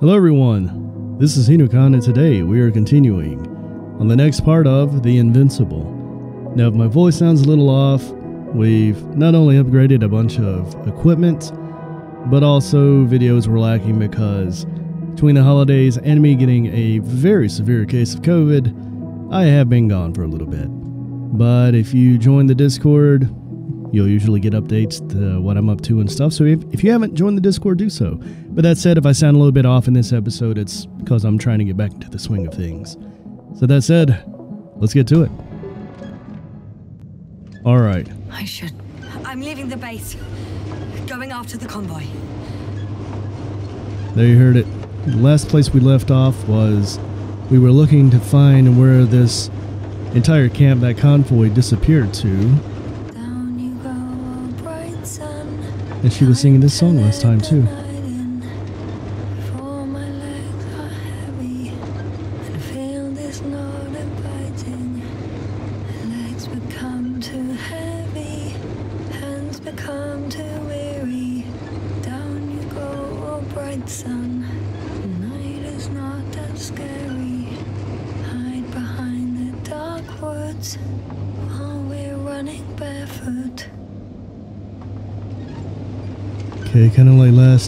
Hello, everyone. This is Hinukan, and today we are continuing on the next part of The Invincible. Now, if my voice sounds a little off, we've not only upgraded a bunch of equipment, but also videos were lacking because between the holidays and me getting a very severe case of COVID, I have been gone for a little bit. But if you join the Discord, you'll usually get updates to what I'm up to and stuff. So if, if you haven't joined the Discord, do so. But that said, if I sound a little bit off in this episode, it's because I'm trying to get back into the swing of things. So that said, let's get to it. All right. I should. I'm leaving the base. Going after the convoy. There you heard it. The last place we left off was we were looking to find where this entire camp, that convoy, disappeared to. And she was singing this song last time, too.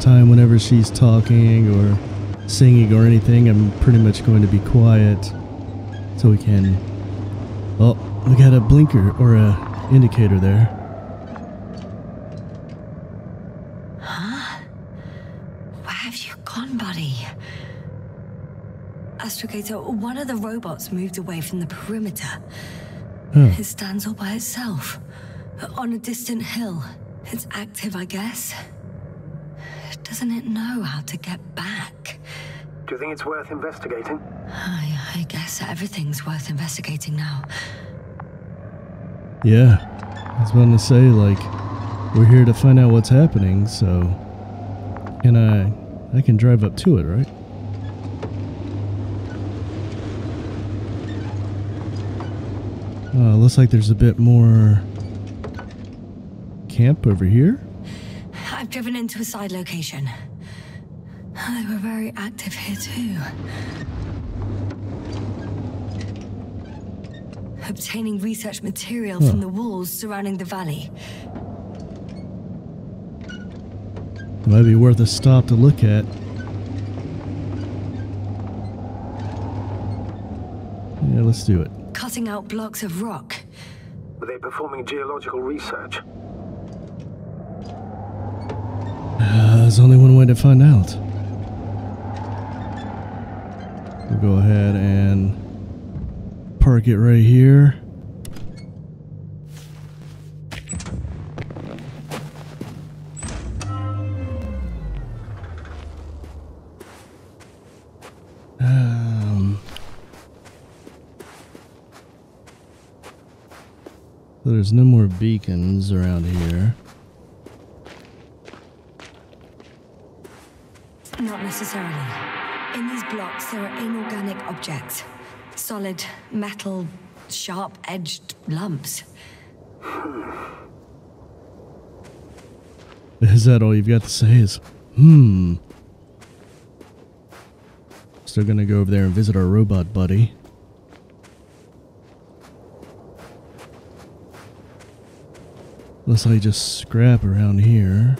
Time, whenever she's talking or singing or anything, I'm pretty much going to be quiet so we can. Oh, we got a blinker or a indicator there. Huh? Where have you gone, buddy? Astrogator, one of the robots moved away from the perimeter. Huh. It stands all by itself, on a distant hill. It's active, I guess. Doesn't it know how to get back? Do you think it's worth investigating? I, I guess everything's worth investigating now. Yeah, I was about to say, like, we're here to find out what's happening, so. Can I. I can drive up to it, right? Uh, looks like there's a bit more camp over here. I've driven into a side location. They were very active here, too. Obtaining research material Huh. from the walls surrounding the valley. It might be worth a stop to look at. Yeah, let's do it. Cutting out blocks of rock. Were they performing geological research? Uh, there's only one way to find out. We'll go ahead and park it right here. Um, there's no more beacons around here. Not necessarily. In these blocks, there are inorganic objects. Solid, metal, sharp edged lumps. Is that all you've got to say? Is hmm. Still gonna go over there and visit our robot buddy. Unless I just scrap around here.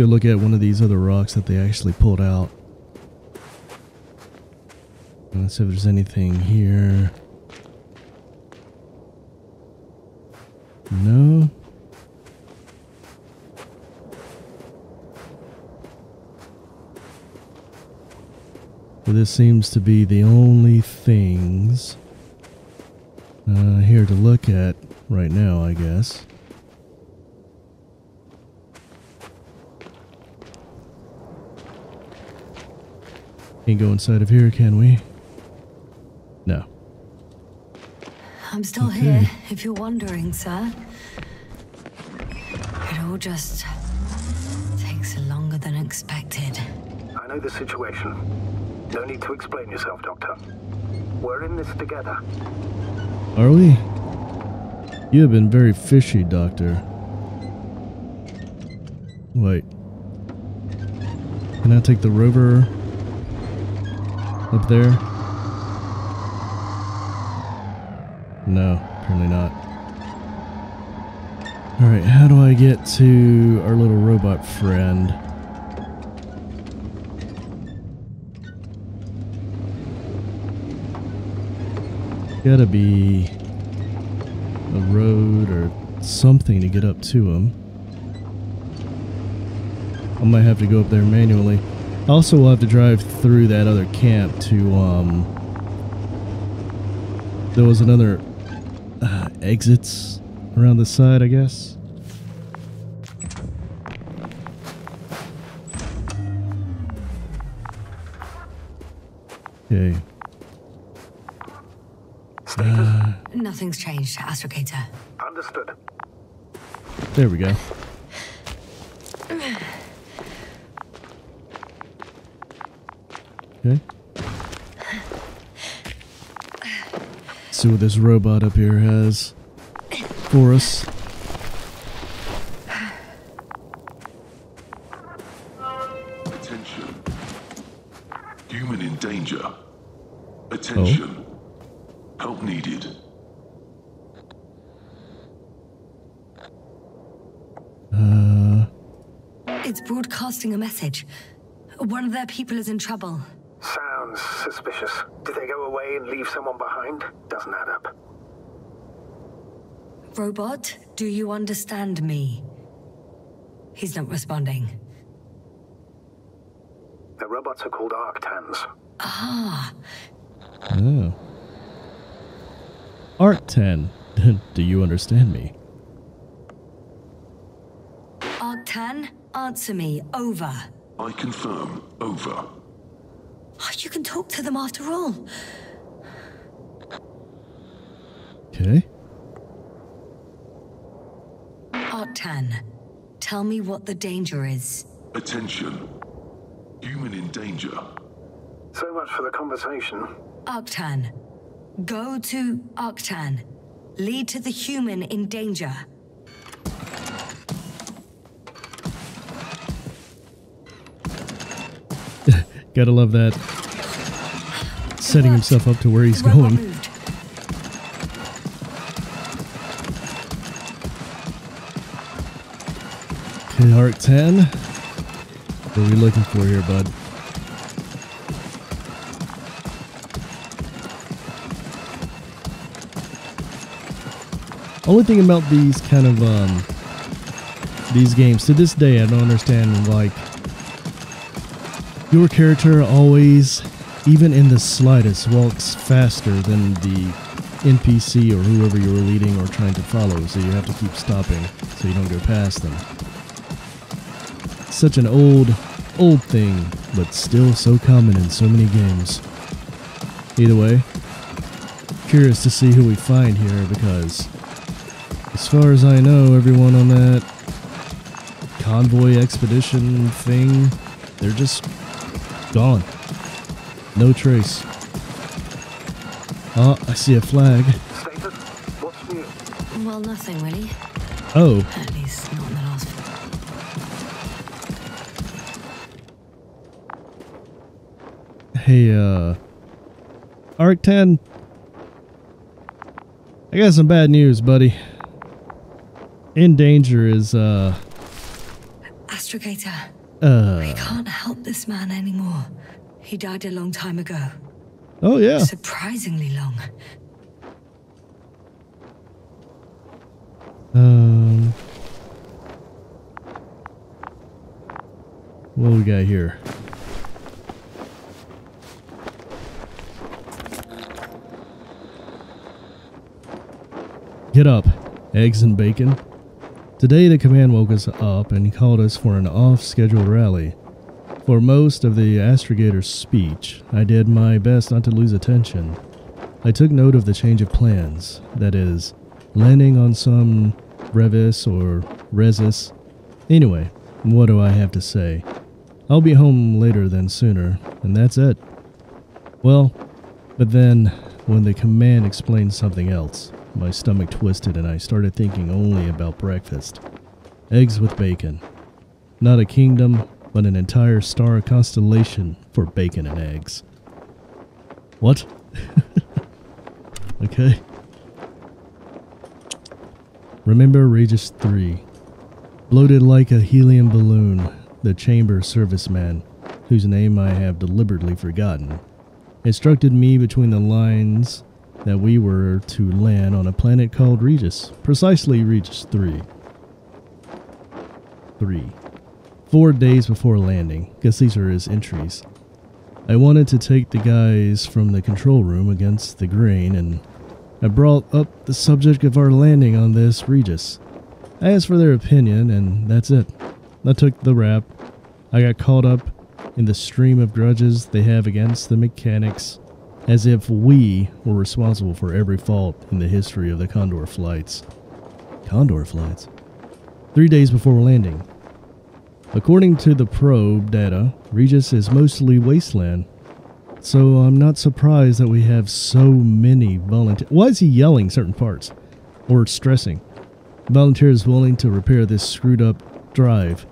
Go look at one of these other rocks that they actually pulled out. Let's see if there's anything here. No. But this seems to be the only things uh, here to look at right now, I guess. Can't go inside of here, can we? No. I'm still Okay. here, if you're wondering, sir. It all just takes longer than expected. I know the situation. No need to explain yourself, Doctor. We're in this together. Are we? You have been very fishy, Doctor. Wait. Can I take the rover up there? No, apparently not. Alright, how do I get to our little robot friend? Gotta be a road or something to get up to him. I might have to go up there manually. Also, we'll have to drive through that other camp to, um... There was another uh, exits around the side, I guess. Okay. Status? Nothing's changed, Astrogator. Understood. There we go. See what this robot up here has for us. Attention. Human in danger. Attention. Help needed. Uh, It's broadcasting a message. One of their people is in trouble. Sounds suspicious. Did they go away and leave someone behind? Doesn't add up. Robot, do you understand me? He's not responding. The robots are called Arctans. Ah, oh. Arctan. Do you understand me? Arctan, answer me. Over. I confirm. Over. Oh, you can talk to them after all. Okay. Arctan, tell me what the danger is. Attention. Human in danger. So much for the conversation. Arctan, go to Arctan. Lead to the human in danger. Gotta love that. Setting himself up to where he's going. Arctan. What are we looking for here, bud? Only thing about these kind of um these games to this day I don't understand like your character always even in the slightest walks faster than the NPC or whoever you're leading or trying to follow so you have to keep stopping so you don't go past them such an old, old thing, but still so common in so many games. Either way, curious to see who we find here because, as far as I know, everyone on that convoy expedition thing, they're just gone. No trace. Oh, I see a flag. Status? What's new? Well, nothing really. Oh, Hey, uh, Arctan. I got some bad news, buddy. In danger is, uh, Astrogator, uh, we can't help this man anymore. He died a long time ago. oh yeah. Surprisingly long. Um, what do we got here? Get up, eggs and bacon. Today the command woke us up and called us for an off-schedule rally. For most of the astrogator's speech, I did my best not to lose attention. I took note of the change of plans, that is, landing on some Revis or Resis. Anyway, what do I have to say? I'll be home later than sooner, and that's it. Well, but then, when the command explained something else, my stomach twisted and I started thinking only about breakfast. Eggs with bacon. Not a kingdom, but an entire star constellation for bacon and eggs. What? okay. Remember Regis 3. Bloated like a helium balloon, the chamber serviceman, whose name I have deliberately forgotten, instructed me between the lines that we were to land on a planet called Regis, precisely Regis 3. 3. Four days before landing, guess these are his entries. I wanted to take the guys from the control room against the grain, and I brought up the subject of our landing on this Regis. I asked for their opinion, and that's it. I took the rap. I got caught up in the stream of grudges they have against the mechanics, as if we were responsible for every fault in the history of the Condor flights. Condor flights? Three days before landing. According to the probe data, Regis is mostly wasteland. So I'm not surprised that we have so many volunteers. Why is he yelling certain parts? Or stressing? Volunteers willing to repair this screwed up drive.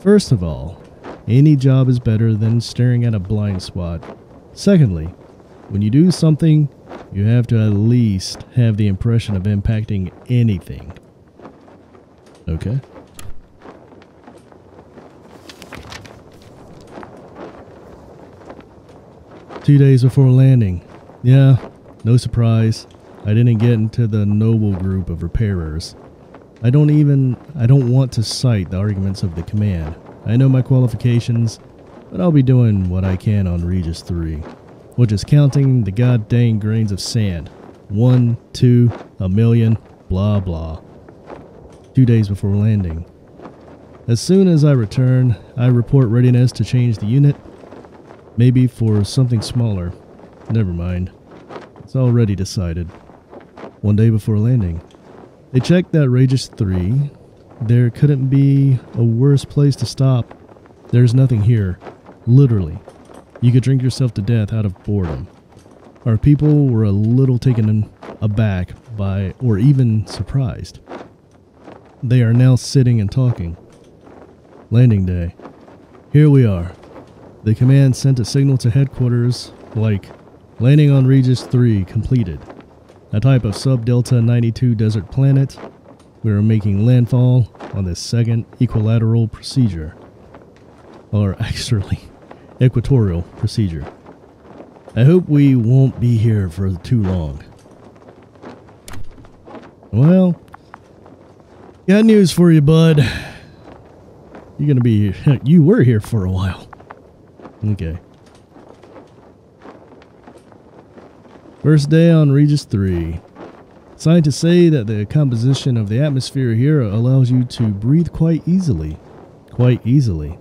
First of all, any job is better than staring at a blind spot. Secondly, when you do something, you have to at least have the impression of impacting anything. Okay. Two days before landing. Yeah, no surprise. I didn't get into the noble group of repairers. I don't even I don't want to cite the arguments of the command. I know my qualifications, but I'll be doing what I can on Regis 3, which is counting the goddamn grains of sand. One, two, a million, blah blah. Two days before landing. As soon as I return, I report readiness to change the unit Maybe for something smaller. Never mind. It's already decided. One day before landing, they checked that Regis 3. There couldn't be a worse place to stop. There's nothing here. Literally. You could drink yourself to death out of boredom. Our people were a little taken aback by, or even surprised. They are now sitting and talking. Landing day. Here we are. The command sent a signal to headquarters like landing on Regis 3 completed. A type of sub Delta 92 desert planet. We are making landfall on the second equilateral procedure. Or actually, equatorial procedure. I hope we won't be here for too long. Well, got news for you, bud. You're gonna be. You were here for a while. Okay. First day on Regis 3. Scientists say that the composition of the atmosphere here allows you to breathe quite easily. Quite easily.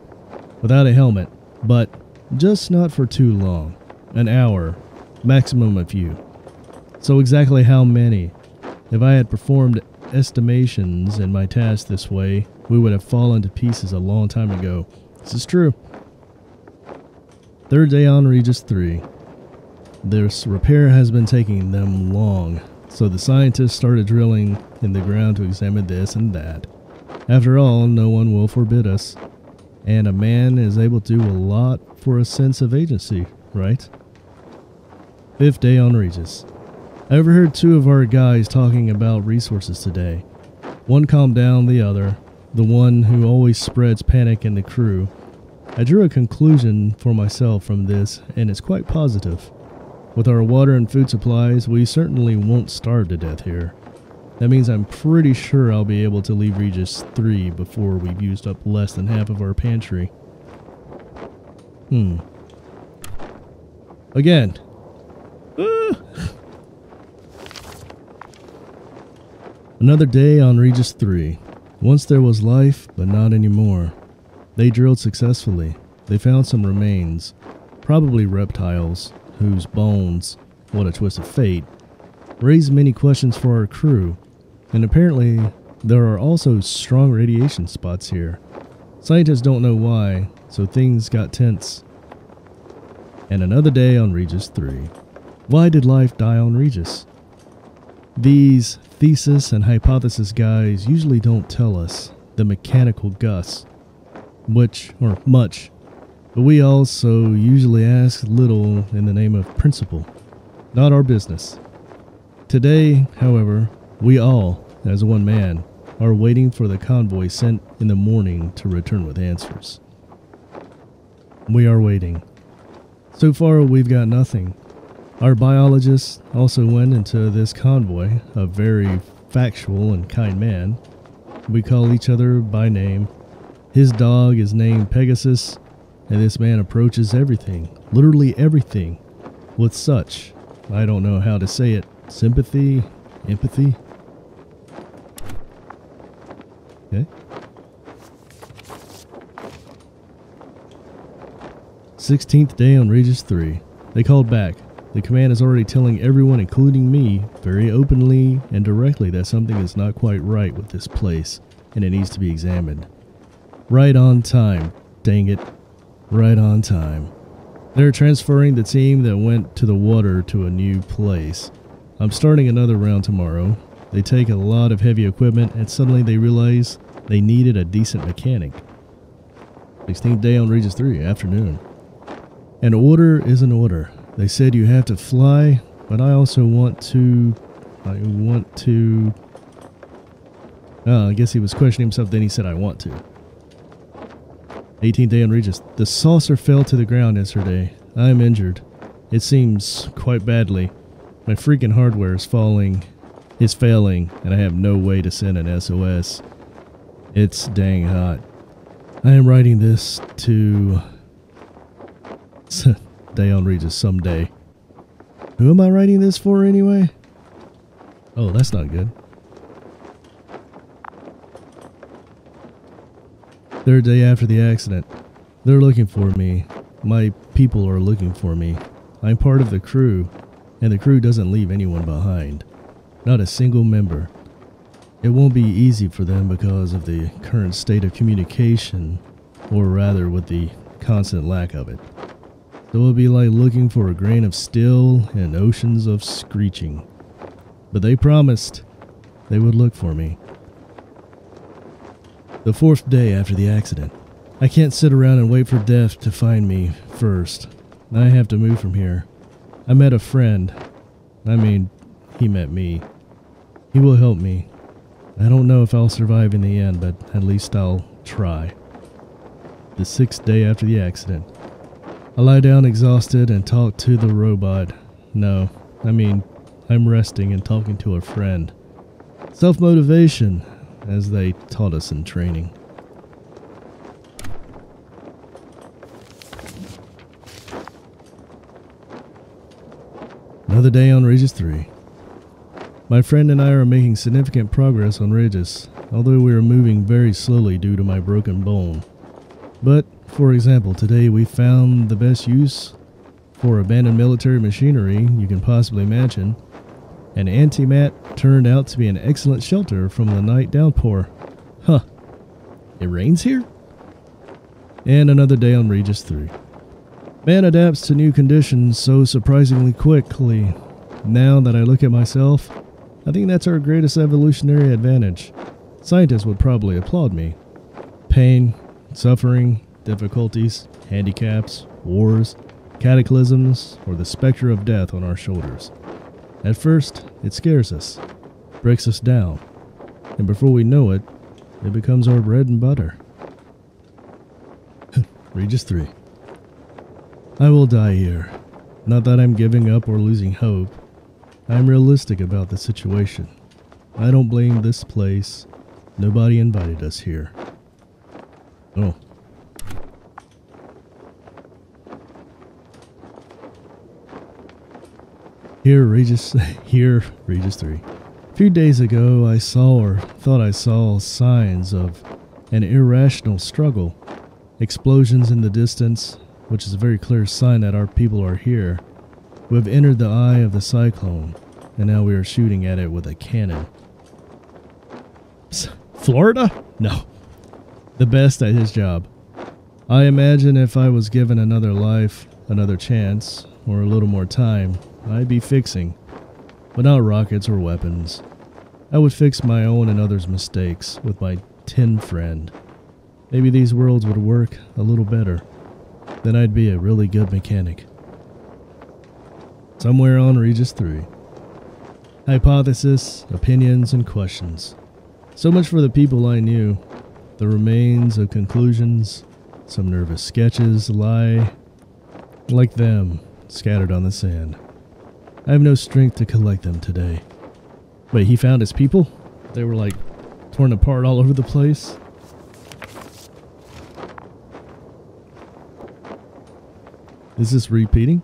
Without a helmet. But just not for too long. An hour. Maximum a few. So exactly how many? If I had performed estimations in my task this way, we would have fallen to pieces a long time ago. This is true. Third day on Regis 3. This repair has been taking them long, so the scientists started drilling in the ground to examine this and that. After all, no one will forbid us. And a man is able to do a lot for a sense of agency, right? Fifth day on Regis. I overheard two of our guys talking about resources today. One calmed down the other, the one who always spreads panic in the crew, I drew a conclusion for myself from this, and it's quite positive. With our water and food supplies, we certainly won't starve to death here. That means I'm pretty sure I'll be able to leave Regis 3 before we've used up less than half of our pantry. Hmm. Again. Ah. Another day on Regis 3. Once there was life, but not anymore. They drilled successfully. They found some remains, probably reptiles, whose bones, what a twist of fate, raised many questions for our crew. And apparently, there are also strong radiation spots here. Scientists don't know why, so things got tense. And another day on Regis 3. Why did life die on Regis? These thesis and hypothesis guys usually don't tell us the mechanical Gus which, or much, but we also usually ask little in the name of principle, not our business. Today, however, we all, as one man, are waiting for the convoy sent in the morning to return with answers. We are waiting. So far, we've got nothing. Our biologist also went into this convoy, a very factual and kind man. We call each other by name. His dog is named Pegasus, and this man approaches everything, literally everything, with such, I don't know how to say it, sympathy, empathy. Okay. 16th day on Regis 3. They called back. The command is already telling everyone, including me, very openly and directly that something is not quite right with this place and it needs to be examined. Right on time. Dang it. Right on time. They're transferring the team that went to the water to a new place. I'm starting another round tomorrow. They take a lot of heavy equipment and suddenly they realize they needed a decent mechanic. 16th day on Regis 3, afternoon. An order is an order. They said you have to fly, but I also want to. I want to. Oh, I guess he was questioning himself, then he said, I want to. 18th day on Regis. The saucer fell to the ground yesterday. I am injured. It seems quite badly. My freaking hardware is falling, is failing, and I have no way to send an SOS. It's dang hot. I am writing this to day on Regis someday. Who am I writing this for anyway? Oh, that's not good. Third day after the accident. They're looking for me. My people are looking for me. I'm part of the crew, and the crew doesn't leave anyone behind. Not a single member. It won't be easy for them because of the current state of communication, or rather with the constant lack of it. So it'll be like looking for a grain of steel in oceans of screeching. But they promised they would look for me. The fourth day after the accident. I can't sit around and wait for death to find me first. I have to move from here. I met a friend. I mean, he met me. He will help me. I don't know if I'll survive in the end, but at least I'll try. The sixth day after the accident. I lie down exhausted and talk to the robot. No, I mean, I'm resting and talking to a friend. Self motivation, as they taught us in training. Another day on Regis 3. My friend and I are making significant progress on Regis, although we are moving very slowly due to my broken bone. But, for example, today we found the best use for abandoned military machinery you can possibly imagine. An antimat turned out to be an excellent shelter from the night downpour. Huh. It rains here? And another day on Regis 3. Man adapts to new conditions so surprisingly quickly. Now that I look at myself, I think that's our greatest evolutionary advantage. Scientists would probably applaud me. Pain, suffering, difficulties, handicaps, wars, cataclysms, or the specter of death on our shoulders. At first, it scares us, breaks us down, and before we know it, it becomes our bread and butter. Regis 3. I will die here. Not that I'm giving up or losing hope. I'm realistic about the situation. I don't blame this place. Nobody invited us here. Oh. Here, Regis. Here, Regis 3. A few days ago, I saw or thought I saw signs of an irrational struggle. Explosions in the distance, which is a very clear sign that our people are here. We have entered the eye of the cyclone, and now we are shooting at it with a cannon. Florida? No. The best at his job. I imagine if I was given another life, another chance, or a little more time, I'd be fixing. But not rockets or weapons. I would fix my own and others' mistakes with my tin friend. maybe these worlds would work a little better. Then I'd be a really good mechanic. Somewhere on Regis 3. Hypothesis, opinions, and questions. So much for the people I knew. The remains of conclusions, some nervous sketches lie like them, scattered on the sand. I have no strength to collect them today. Wait, he found his people? They were like torn apart all over the place? Is this repeating?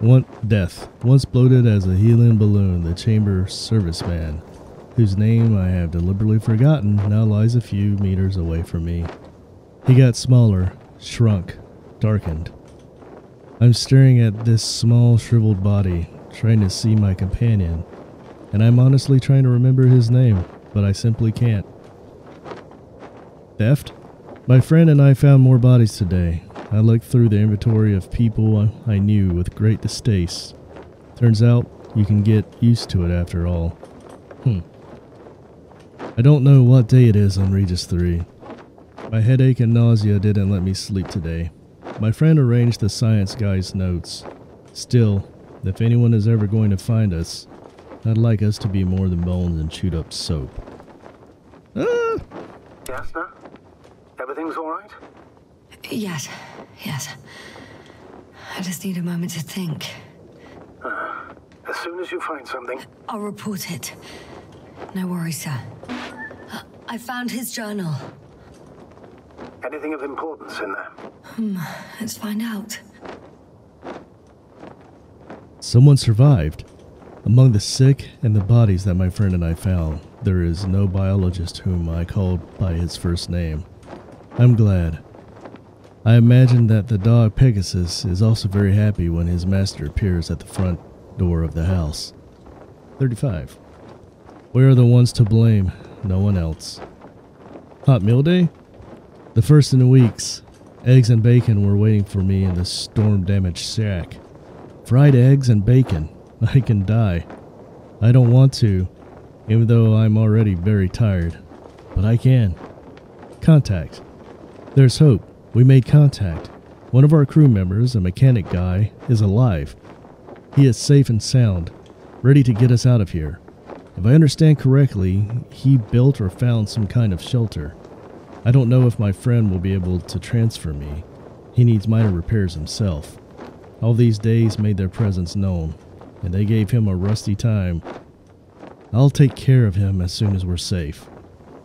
One death. Once bloated as a helium balloon, the chamber serviceman, whose name I have deliberately forgotten, now lies a few meters away from me. He got smaller, shrunk, darkened. I'm staring at this small, shriveled body, trying to see my companion, and I'm honestly trying to remember his name, but I simply can't. Theft? My friend and I found more bodies today. I looked through the inventory of people I knew with great distaste. Turns out you can get used to it after all. Hmm. I don't know what day it is on Regis 3. My headache and nausea didn't let me sleep today. My friend arranged the science guy's notes. Still, if anyone is ever going to find us, I'd like us to be more than bones and chewed up soap. Ah! Yasna? Everything's all right? Yes, yes. I just need a moment to think. As soon as you find something, I'll report it. No worries, sir. Uh, I found his journal. Anything of importance in there? Hmm, Let's find out. Someone survived. Among the sick and the bodies that my friend and I found, there is no biologist whom I called by his first name. I'm glad. I imagine that the dog Pegasus is also very happy when his master appears at the front door of the house. 35. We are the ones to blame, no one else. Hot meal day? The first in the weeks. Eggs and bacon were waiting for me in the storm damaged shack. Fried eggs and bacon. I can die. I don't want to, even though I'm already very tired. But I can. Contact. There's hope. We made contact. One of our crew members, a mechanic guy, is alive. He is safe and sound, ready to get us out of here. If I understand correctly, he built or found some kind of shelter. I don't know if my friend will be able to transfer me. He needs minor repairs himself. All these days made their presence known, and they gave him a rusty time. I'll take care of him as soon as we're safe.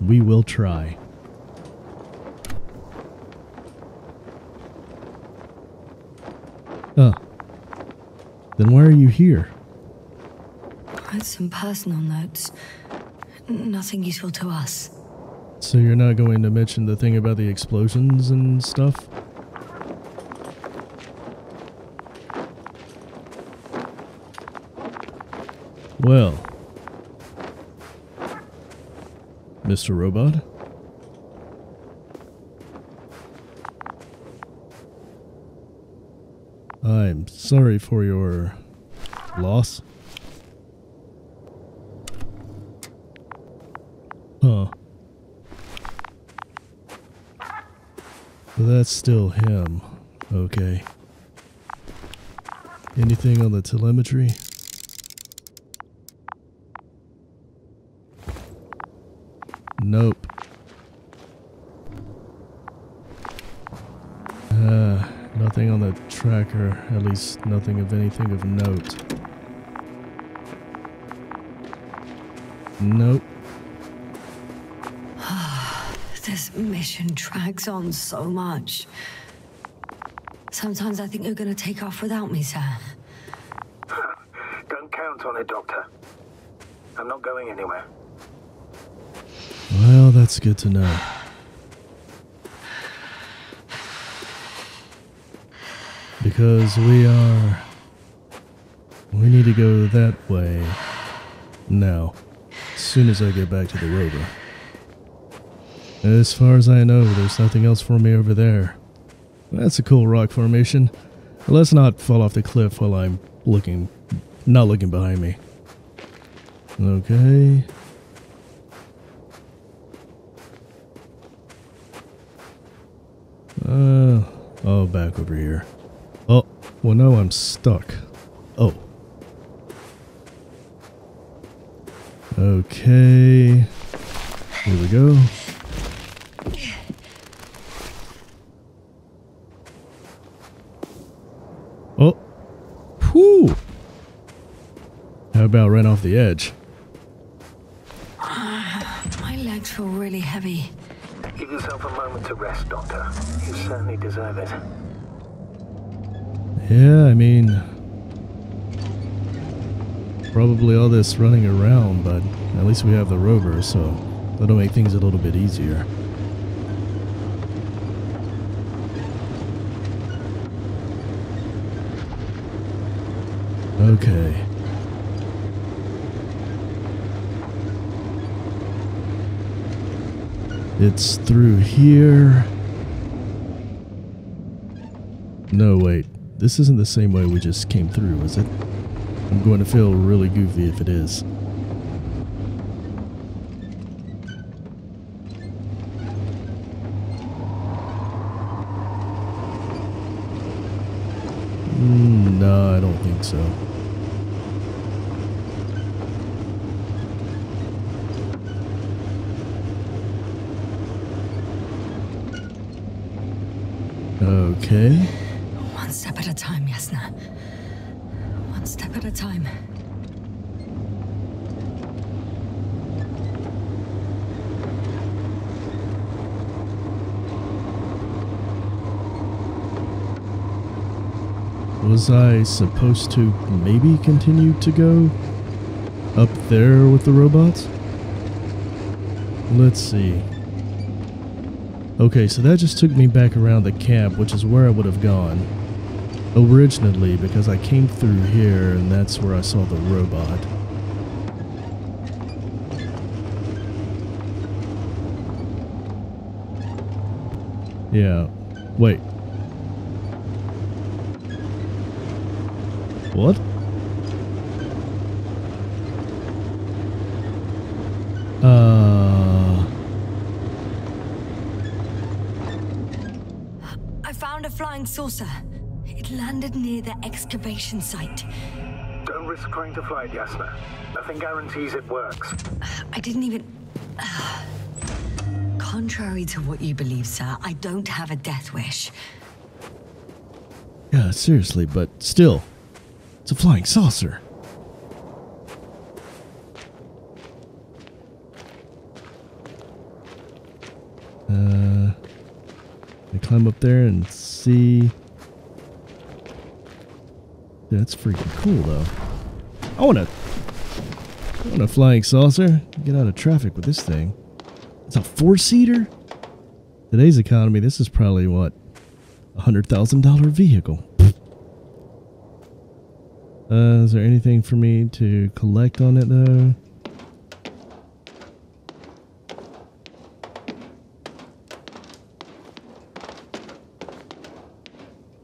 We will try. Oh. Then why are you here? Some personal notes. Nothing useful to us. So you're not going to mention the thing about the explosions and stuff? Well, Mr. Robot? I'm sorry for your loss. Huh. But that's still him. Okay. Anything on the telemetry? Nope. Uh, nothing on the tracker. At least nothing of anything of note. Nope. This mission drags on so much. Sometimes I think you're gonna take off without me, sir. Don't count on it, Doctor. I'm not going anywhere. Well, that's good to know. Because we are. We need to go that way. Now. As soon as I get back to the rover. As far as I know, there's nothing else for me over there. That's a cool rock formation. Let's not fall off the cliff while I'm looking. Not looking behind me. Okay. Uh, oh, back over here. Oh, well, now I'm stuck. Oh. Okay. Here we go. Oh. Whew. How about right off the edge? My legs feel really heavy. Give yourself a moment to rest, Doctor. You certainly deserve it. Yeah, I mean, probably all this running around, but at least we have the rover, so that'll make things a little bit easier. Okay. It's through here. No, wait. This isn't the same way we just came through, is it? I'm going to feel really goofy if it is. Mm, no, I don't think so. Okay. One step at a time, Yasna. One step at a time. Was I supposed to maybe continue to go up there with the robots? Let's see. Okay, so that just took me back around the camp, which is where I would have gone originally because I came through here and that's where I saw the robot. Yeah. Wait. What? Uh. I found a flying saucer. It landed near the excavation site. Don't risk trying to fly it, Yasna. Nothing guarantees it works. I didn't even. Contrary to what you believe, sir, I don't have a death wish. Yeah, seriously, but still. It's a flying saucer. Uh, I climb up there and see. That's freaking cool, though. I wanna, I want a flying saucer. Get out of traffic with this thing. It's a four-seater. Today's economy, this is probably what a hundred thousand dollar vehicle. Uh, is there anything for me to collect on it though?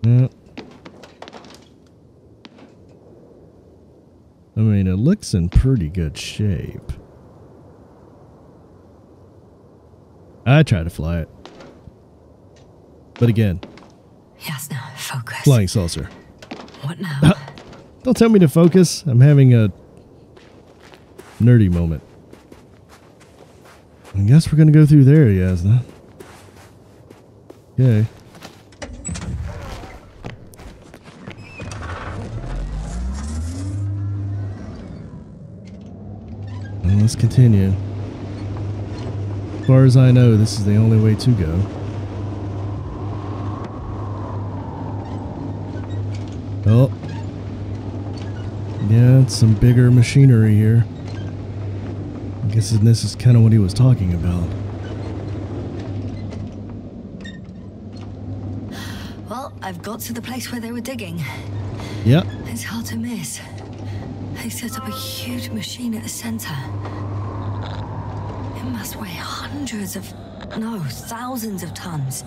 No. I mean, it looks in pretty good shape. I try to fly it. But again, Yasna, focus. flying saucer. What now? Don't tell me to focus. I'm having a nerdy moment. I guess we're gonna go through there, Yasna. Okay. Let's continue. As far as I know, this is the only way to go. Some bigger machinery here. I guess this is kind of what he was talking about. well, I've got to the place where they were digging. Yep. It's hard to miss. They set up a huge machine at the center. It must weigh hundreds of, no, thousands of tons.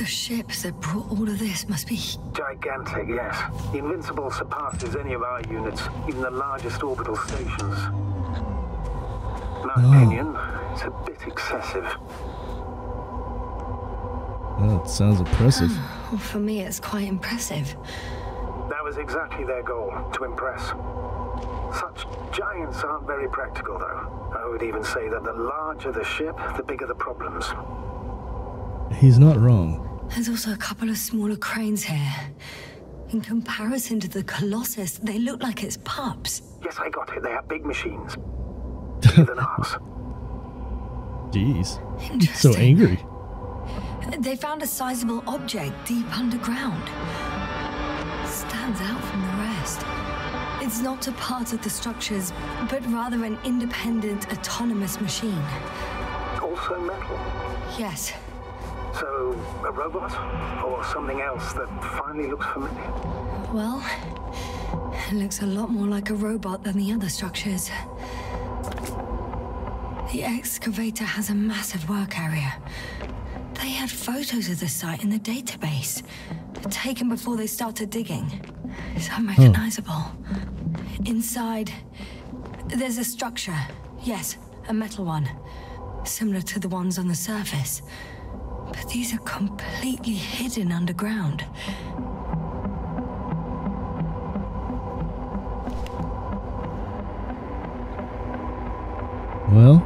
The ships that brought all of this must be. Gigantic, yes. The Invincible surpasses any of our units, even the largest orbital stations. In my Oh. opinion, That's a bit excessive. That sounds impressive. Ah, well, for me, it's quite impressive. That was exactly their goal, to impress. Such giants aren't very practical, though. I would even say that the larger the ship, the bigger the problems. He's not wrong. There's also a couple of smaller cranes here. In comparison to the Colossus, they look like it's pups. Yes, I got it. They are big machines. Bigger than ours. Jeez. So angry. They found a sizable object deep underground. Stands out from the rest. It's not a part of the structures, but rather an independent, autonomous machine. Also metal. Yes, So, a robot? Or something else that finally looks familiar? well, it looks a lot more like a robot than the other structures. The excavator has a massive work area. They had photos of the site in the database, taken before they started digging. It's unrecognizable. Inside, there's a structure. Yes, a metal one. Similar to the ones on the surface. But these are completely hidden underground. Well,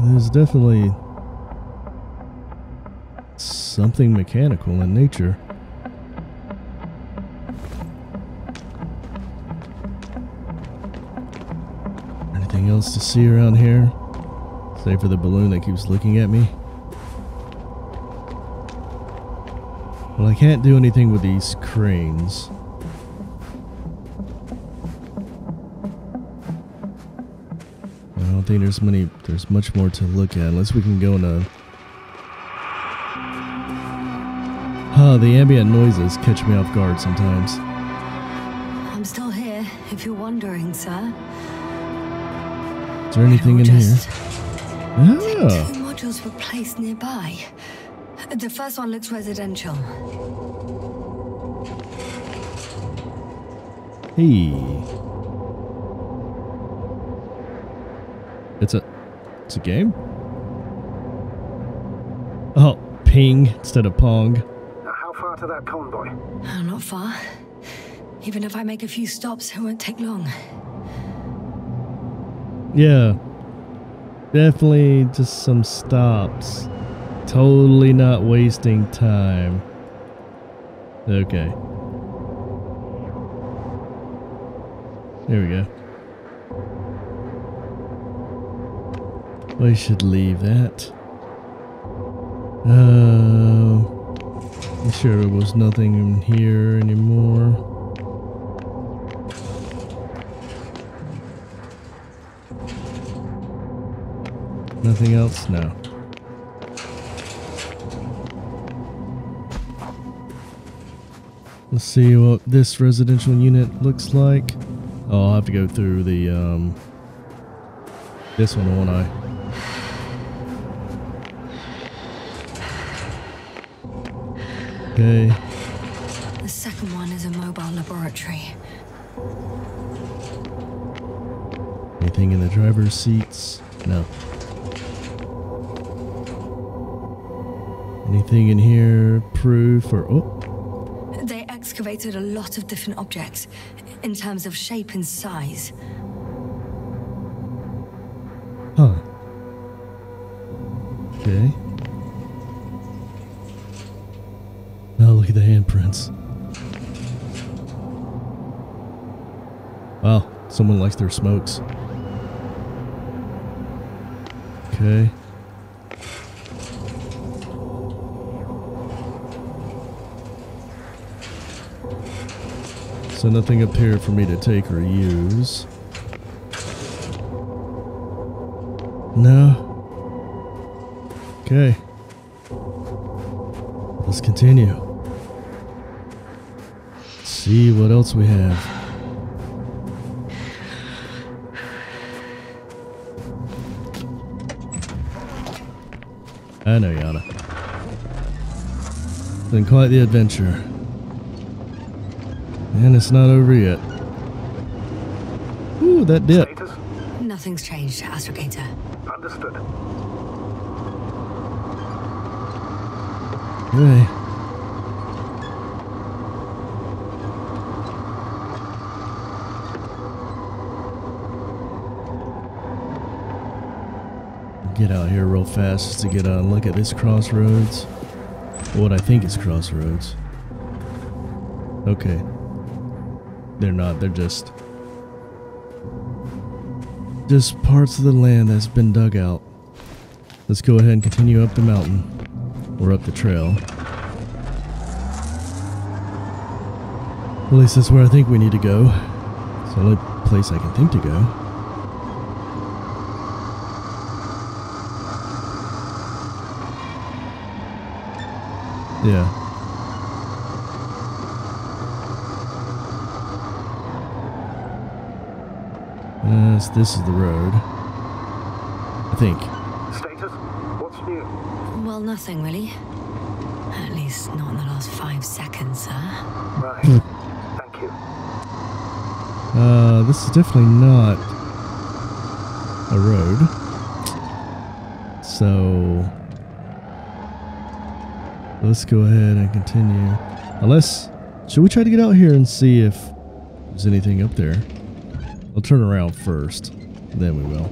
there's definitely something mechanical in nature. Anything else to see around here? Save for the balloon that keeps looking at me. Well, I can't do anything with these cranes. I don't think there's many. There's much more to look at unless we can go in a. Huh, the ambient noises catch me off guard sometimes. I'm still here, if you're wondering, sir. Is there anything in here? just- Ah, Two modules were placed nearby. The first one looks residential. hey. It's a, it's a game. Oh, ping instead of pong. Now, how to that convoy? Oh, not far. Even if I make a few stops, it won't take long. Yeah. Definitely just some stops. Totally not wasting time. Okay. There we go. We should leave that. Uh, I'm sure there was nothing in here anymore. Nothing else? No. Let's see what this residential unit looks like. Oh, I'll have to go through the, um, this one, won't I? Okay. The second one is a mobile laboratory. Anything in the driver's seats? No. Anything in here? Proof or oh? They excavated a lot of different objects in terms of shape and size. Huh. Okay. Someone likes their smokes. Okay. So nothing up here for me to take or use. No. Okay. Let's continue. See what else we have. I know, Yasna. Been quite the adventure. And it's not over yet. Ooh, that dip. Status? Nothing's changed, Astrogator. Understood. Okay. Get out here real fast just to get a look at this crossroads. What I think is crossroads. Okay. They're not, they're just just parts of the land that's been dug out. Let's go ahead and continue up the mountain. Or up the trail. At least that's where I think we need to go. It's the only place I can think to go. Yeah. Yes, this is the road. I think. Status? What's new? Well, nothing really. At least not in the last five seconds, sir. Right. Thank you. Uh, this is definitely not a road. So let's go ahead and continue. Unless, should we try to get out here and see if there's anything up there? I'll turn around first, then we will.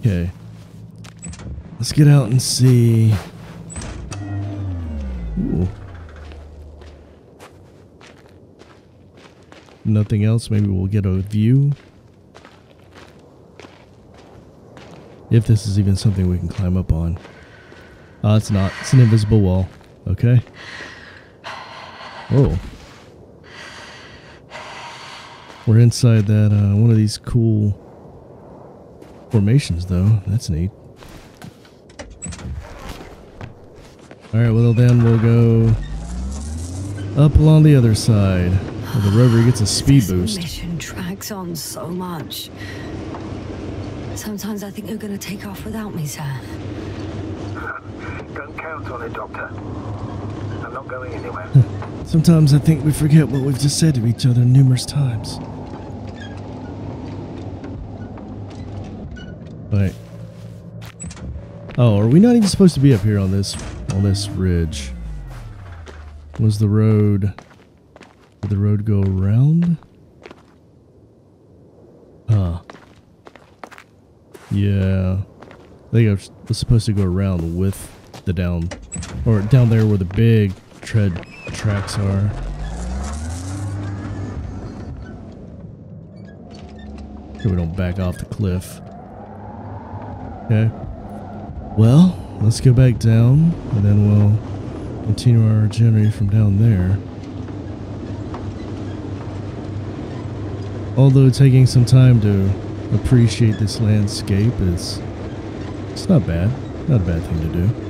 Okay. Let's get out and see. Ooh. Nothing else. Maybe we'll get a view. If this is even something we can climb up on. Uh, it's not. It's an invisible wall. Okay. Oh. We're inside that, uh, one of these cool formations, though. That's neat. Alright, well then we'll go up along the other side. Where the rover gets a speed this boost. mission drags on so much. Sometimes I think you're gonna take off without me, sir. Count on it, Doctor. I'm not going anywhere. Hmm. Sometimes I think we forget what we've just said to each other numerous times. Wait. Oh, are we not even supposed to be up here on this on this ridge? Was the road did the road go around? Huh. Yeah. I think I was supposed to go around with the down or down there where the big tread tracks are. So we don't back off the cliff. Okay. Well, let's go back down and then we'll continue our journey from down there. Although taking some time to appreciate this landscape is it's not bad. Not a bad thing to do.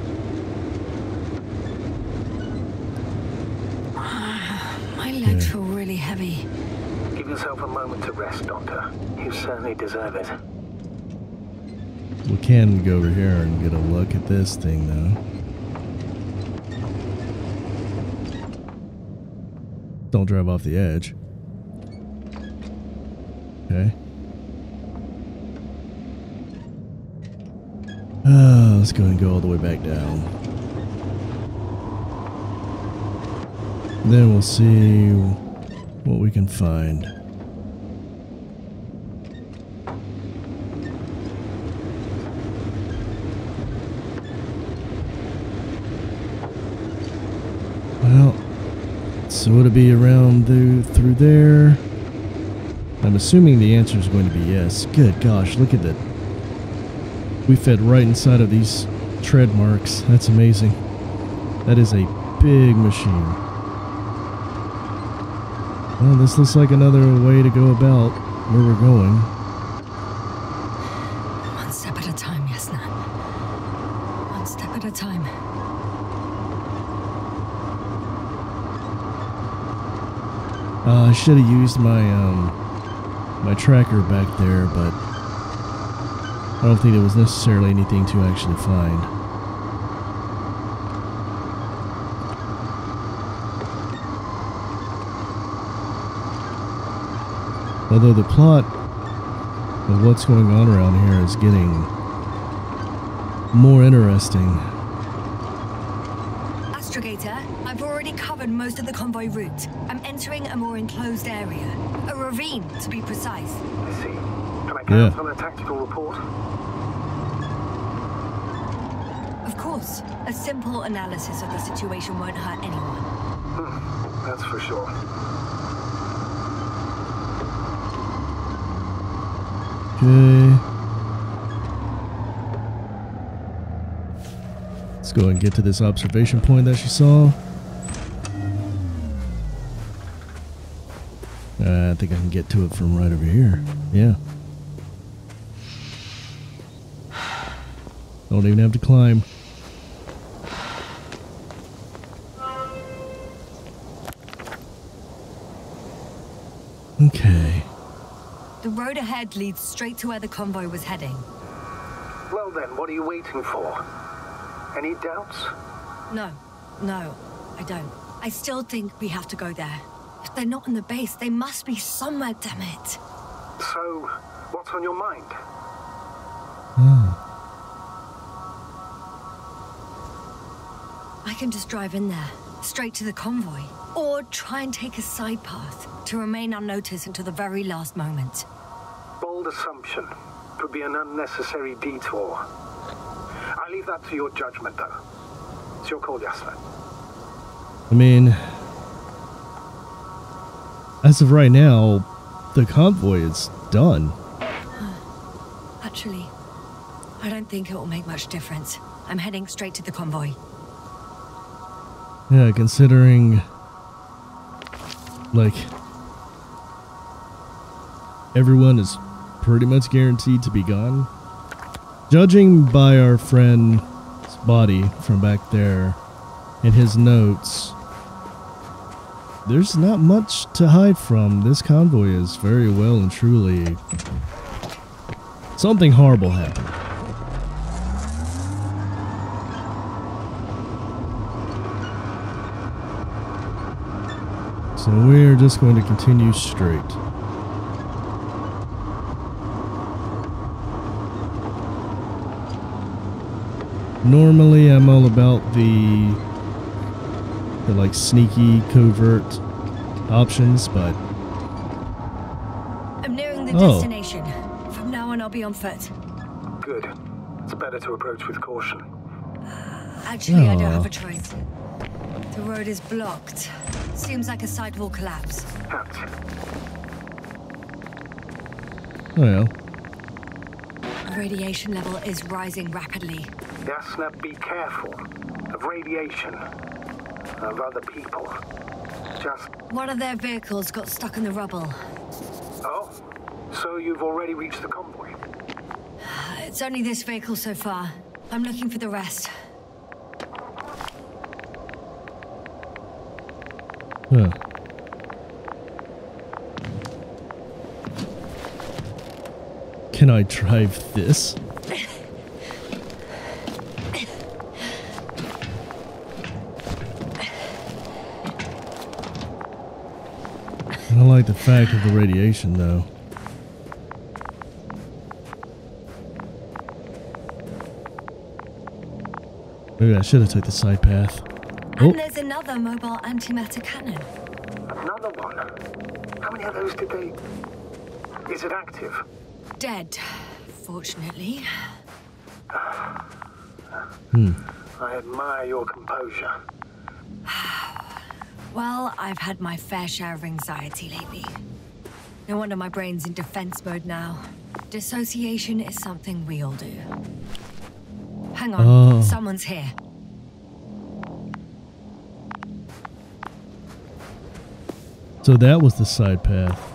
Certainly deserve it. We can go over here and get a look at this thing, though. Don't drive off the edge. Okay. Uh, let's go and go all the way back down. Then we'll see what we can find. Well, so would it be around through, through there? I'm assuming the answer is going to be yes. Good gosh, look at that. We fed right inside of these tread marks. That's amazing. That is a big machine. Well, this looks like another way to go about where we're going. One step at a time, yes, Nat. One step at a time. Uh, I should have used my um my tracker back there, but I don't think there was necessarily anything to actually find. Although the plot of what's going on around here is getting more interesting. Astrogator, I've already covered most of the convoy route. I'm entering a more enclosed area. A ravine, to be precise. I see. Can I Yeah. count on a tactical report? Of course, a simple analysis of the situation won't hurt anyone. Hmm, that's for sure. Okay. Let's go and get to this observation point that she saw. Uh, I think I can get to it from right over here. Yeah. Don't even have to climb. Okay. The road ahead leads straight to where the convoy was heading. Well then, what are you waiting for? Any doubts? No, no, I don't. I still think we have to go there. If they're not in the base, they must be somewhere, damn it. So, what's on your mind? Hmm. I can just drive in there, straight to the convoy. Or try and take a side path to remain unnoticed until the very last moment. Bold assumption. Could be an unnecessary detour. I leave that to your judgment, though. It's your call, Yasna. I mean, as of right now, the convoy is done. Actually, I don't think it will make much difference. I'm heading straight to the convoy. Yeah, considering like everyone is pretty much guaranteed to be gone. Judging by our friend's body from back there and his notes, there's not much to hide from. This convoy is very well and truly something horrible happened. So we're just going to continue straight. Normally, I'm all about the the like sneaky, covert options, but I'm nearing the Oh. destination. From now on, I'll be on foot. Good. It's better to approach with caution. Actually, I don't have a oh. choice. The road is blocked. Seems like a sidewall collapse. Hacked. well, The radiation level is rising rapidly. Yasna, be careful. Of radiation. Of other people. Just... One of their vehicles got stuck in the rubble. Oh? So you've already reached the convoy? It's only this vehicle so far. I'm looking for the rest. huh. Can I drive this? I don't like the fact of the radiation, though. Maybe I should have took the side path. Oh, And there's another mobile antimatter cannon. Another one? How many of those did they... Is it active? Dead, fortunately. Hmm. I admire your composure. Well, I've had my fair share of anxiety lately. No wonder my brain's in defense mode now. Dissociation is something we all do. Hang on, Oh. someone's here. so that was the side path.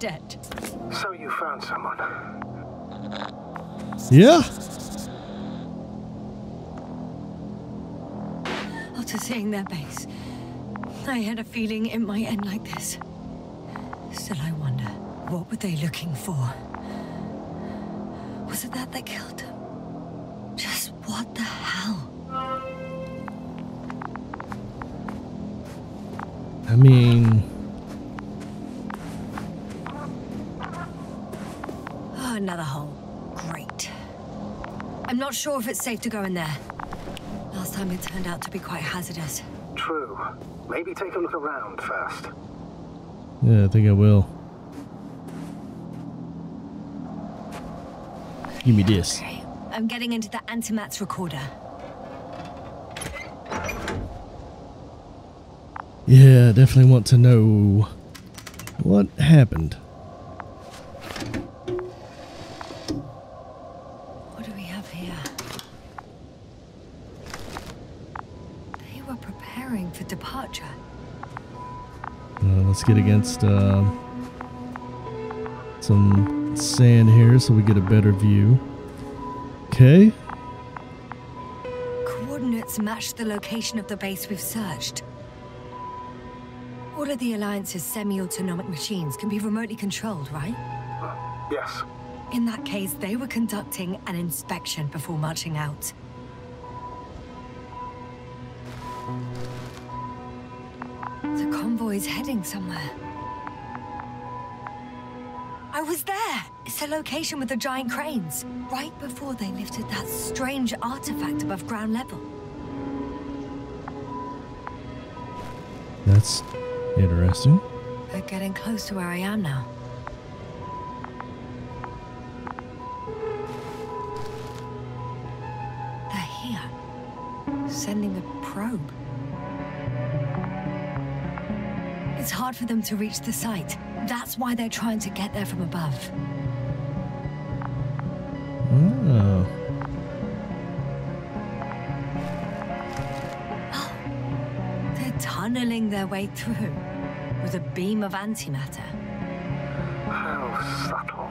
They're. So you found someone. Yeah? After seeing their base, I had a feeling it might end like this. Still, I wonder, what were they looking for? Was it that they killed them? Just what the hell? I mean, Oh, another hole. Great. I'm not sure if it's safe to go in there. Last time it turned out to be quite hazardous. True. Maybe take a look around first. yeah, I think I will. Give me this. Okay, I'm getting into the Antimat's recorder. Yeah, definitely want to know what happened. Let's get against uh, some sand here so we get a better view. Okay. Coordinates match the location of the base we've searched. All of the Alliance's semi-autonomic machines can be remotely controlled, right? Yes. In that case, they were conducting an inspection before marching out. Heading somewhere. I was there! It's the location with the giant cranes, right before they lifted that strange artifact above ground level. That's interesting. They're getting close to where I am now. They're here, sending a probe. Hard for them to reach the site. That's why they're trying to get there from above. Oh. They're tunneling their way through with a beam of antimatter. How subtle.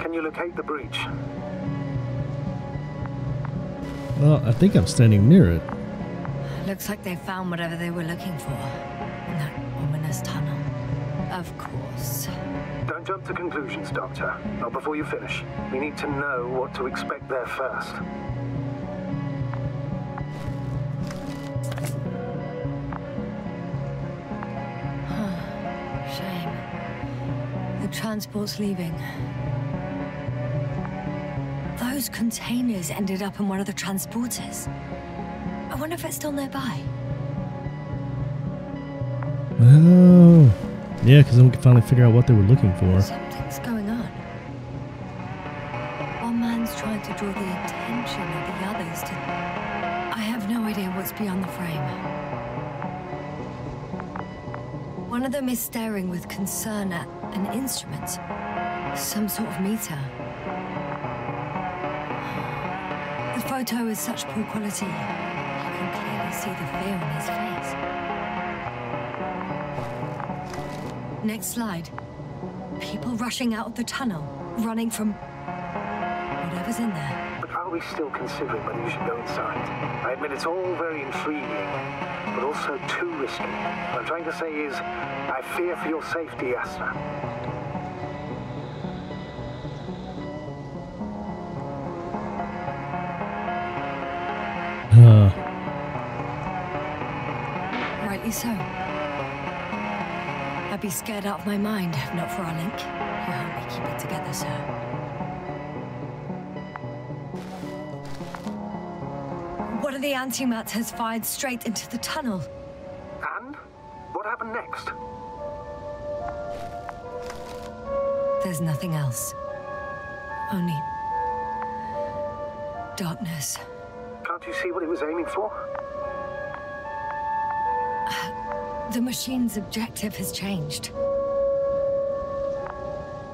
Can you locate the breach? Well, I think I'm standing near it. Looks like they found whatever they were looking for Of course. Don't jump to conclusions, Doctor. Not before you finish. We need to know what to expect there first. Shame. The transport's leaving. Those containers ended up in one of the transporters. I wonder if it's still nearby. Yeah, because then we can finally figure out what they were looking for. Something's going on. One man's trying to draw the attention of the others to. I have no idea what's beyond the frame. One of them is staring with concern at an instrument. Some sort of meter. The photo is such poor quality. You can clearly see the fear on his face. Next slide. People rushing out of the tunnel, running from whatever's in there. But are we still considering whether you should go inside? I admit it's all very intriguing, but also too risky. What I'm trying to say is, I fear for your safety, Yasna. Be scared out of my mind if not for our link. You help me keep it together, sir. One of the antimats has fired straight into the tunnel. And? What happened next? There's nothing else. Only darkness. Can't you see what it was aiming for? The machine's objective has changed.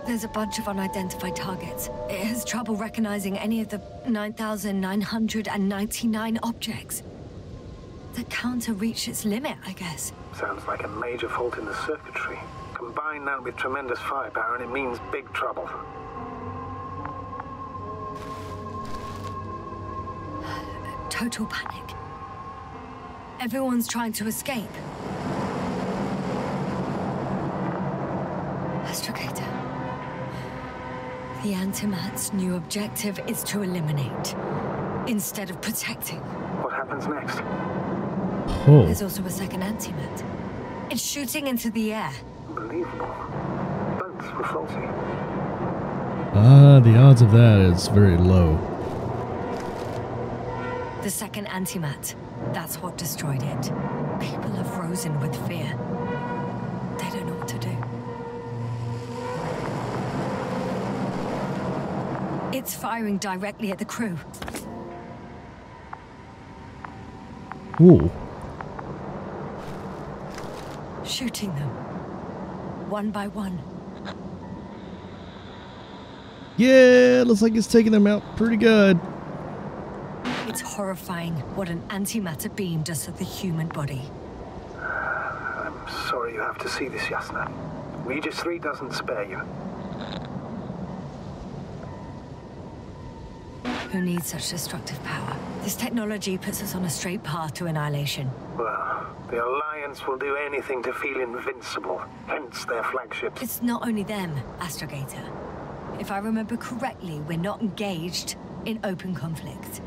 There's a bunch of unidentified targets. It has trouble recognizing any of the 9,999 objects. The counter reached its limit, I guess. Sounds like a major fault in the circuitry. Combine that with tremendous firepower and it means big trouble. total panic. Everyone's trying to escape. Astrogator. The Antimat's new objective is to eliminate, instead of protecting. What happens next? Oh, There's also a second Antimat. It's shooting into the air. Unbelievable. Both were faulty. ah, the odds of that is very low. The second Antimat. That's what destroyed it. People are frozen with fear. They don't know what to do. It's firing directly at the crew. Ooh, shooting them. One by one. yeah, looks like it's taking them out pretty good. It's horrifying what an antimatter beam does to the human body. I'm sorry you have to see this, Yasna. Regis 3 doesn't spare you. Who needs such destructive power? This technology puts us on a straight path to annihilation. Well, the Alliance will do anything to feel invincible, hence their flagships. It's not only them, Astrogator. If I remember correctly, we're not engaged in open conflict.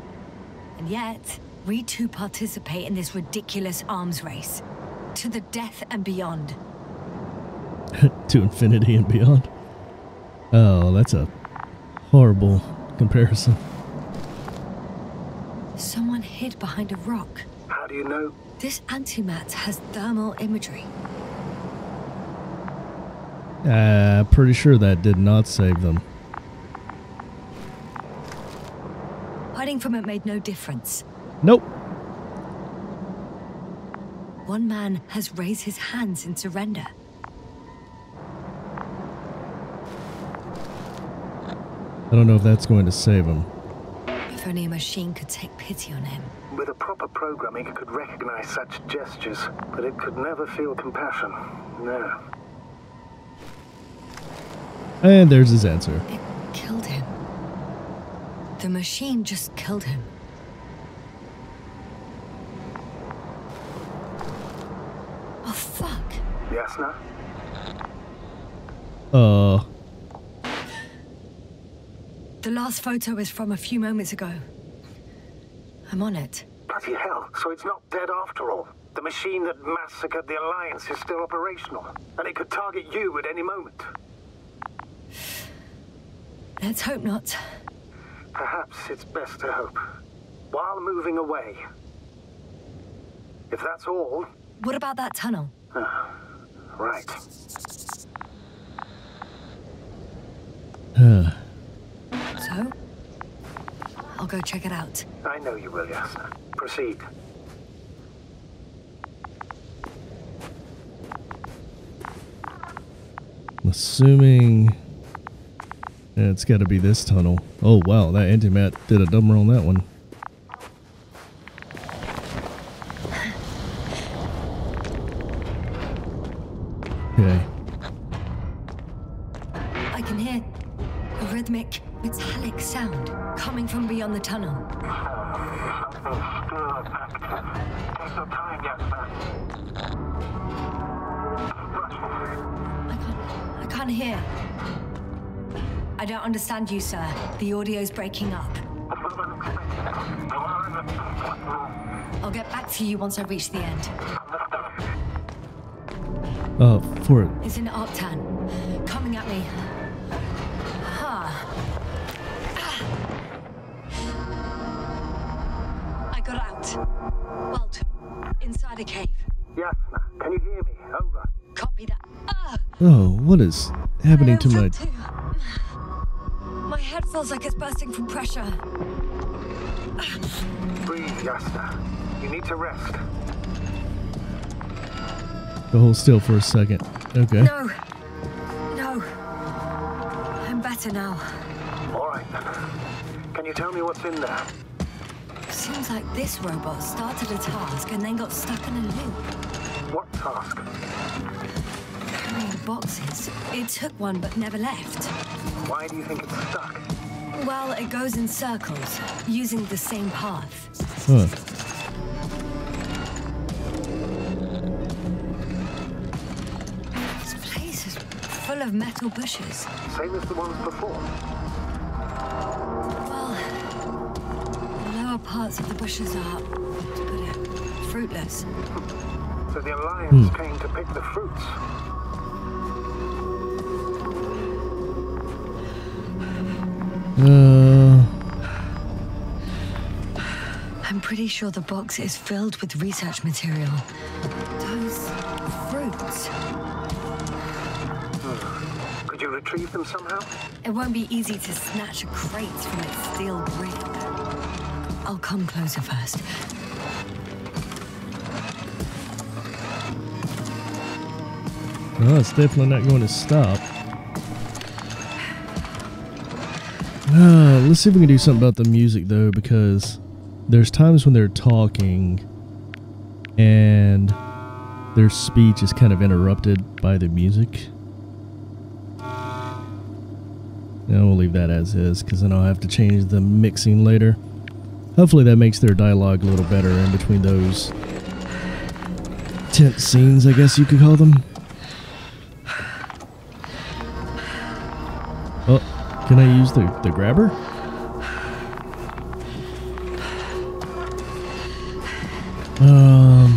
And yet, we too participate in this ridiculous arms race. To the death and beyond. to infinity and beyond. Oh, that's a horrible comparison. Someone hid behind a rock. How do you know? This antimat has thermal imagery. Uh, pretty sure that did not save them. Hiding from it made no difference. Nope. One man has raised his hands in surrender. I don't know if that's going to save them. If only a machine could take pity on him. With a proper programming, it could recognize such gestures, but it could never feel compassion. No. And there's his answer. It killed him. The machine just killed him. Oh, fuck. Yasna? Uh, The last photo is from a few moments ago. I'm on it. Bloody hell, so it's not dead after all. The machine that massacred the Alliance is still operational, and it could target you at any moment. Let's hope not. Perhaps it's best to hope. While moving away. If that's all, What about that tunnel? right. huh. So? I'll go check it out. I know you will, Yasna. Proceed. I'm assuming yeah, it's got to be this tunnel. Oh wow, that antimat did a dumber on that one. Okay. Understand you, sir. The audio's breaking up. I'll get back to you once I reach the end. Uh, for it. It's an Arctan. Coming at me. Ha. Ah. I got out. Well, t- inside a cave. Yasna, can you hear me? Over. Copy that. Ah! Oh, what is happening to don't my? too- My head feels like it's bursting from pressure. Breathe, Yasna. You need to rest. Go hold still for a second. Okay. No. No. I'm better now. All right, then. Can you tell me what's in there? Seems like this robot started a task and then got stuck in a loop. What task? Carrying boxes. It took one but never left. Why do you think it's stuck? Well, it goes in circles, using the same path. Huh. This place is full of metal bushes. Same as the ones before. Well, the lower parts of the bushes are, to put it, fruitless. So the Alliance hmm. came to pick the fruits. Uh, I'm pretty sure the box is filled with research material. Those fruits. Could you retrieve them somehow? It won't be easy to snatch a crate from its steel grip. I'll come closer first. no, it's definitely not going to stop. Uh, let's see if we can do something about the music though, because there's times when they're talking and their speech is kind of interrupted by the music. Yeah, we'll leave that as is, because then I'll have to change the mixing later. Hopefully that makes their dialogue a little better in between those tense scenes, I guess you could call them. Can I use the, the grabber? Um.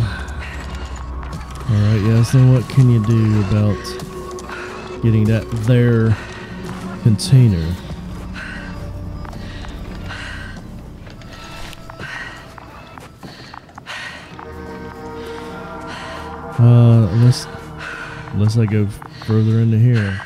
Alright, yes, then what can you do about getting that there container? Uh, unless, unless I go further into here.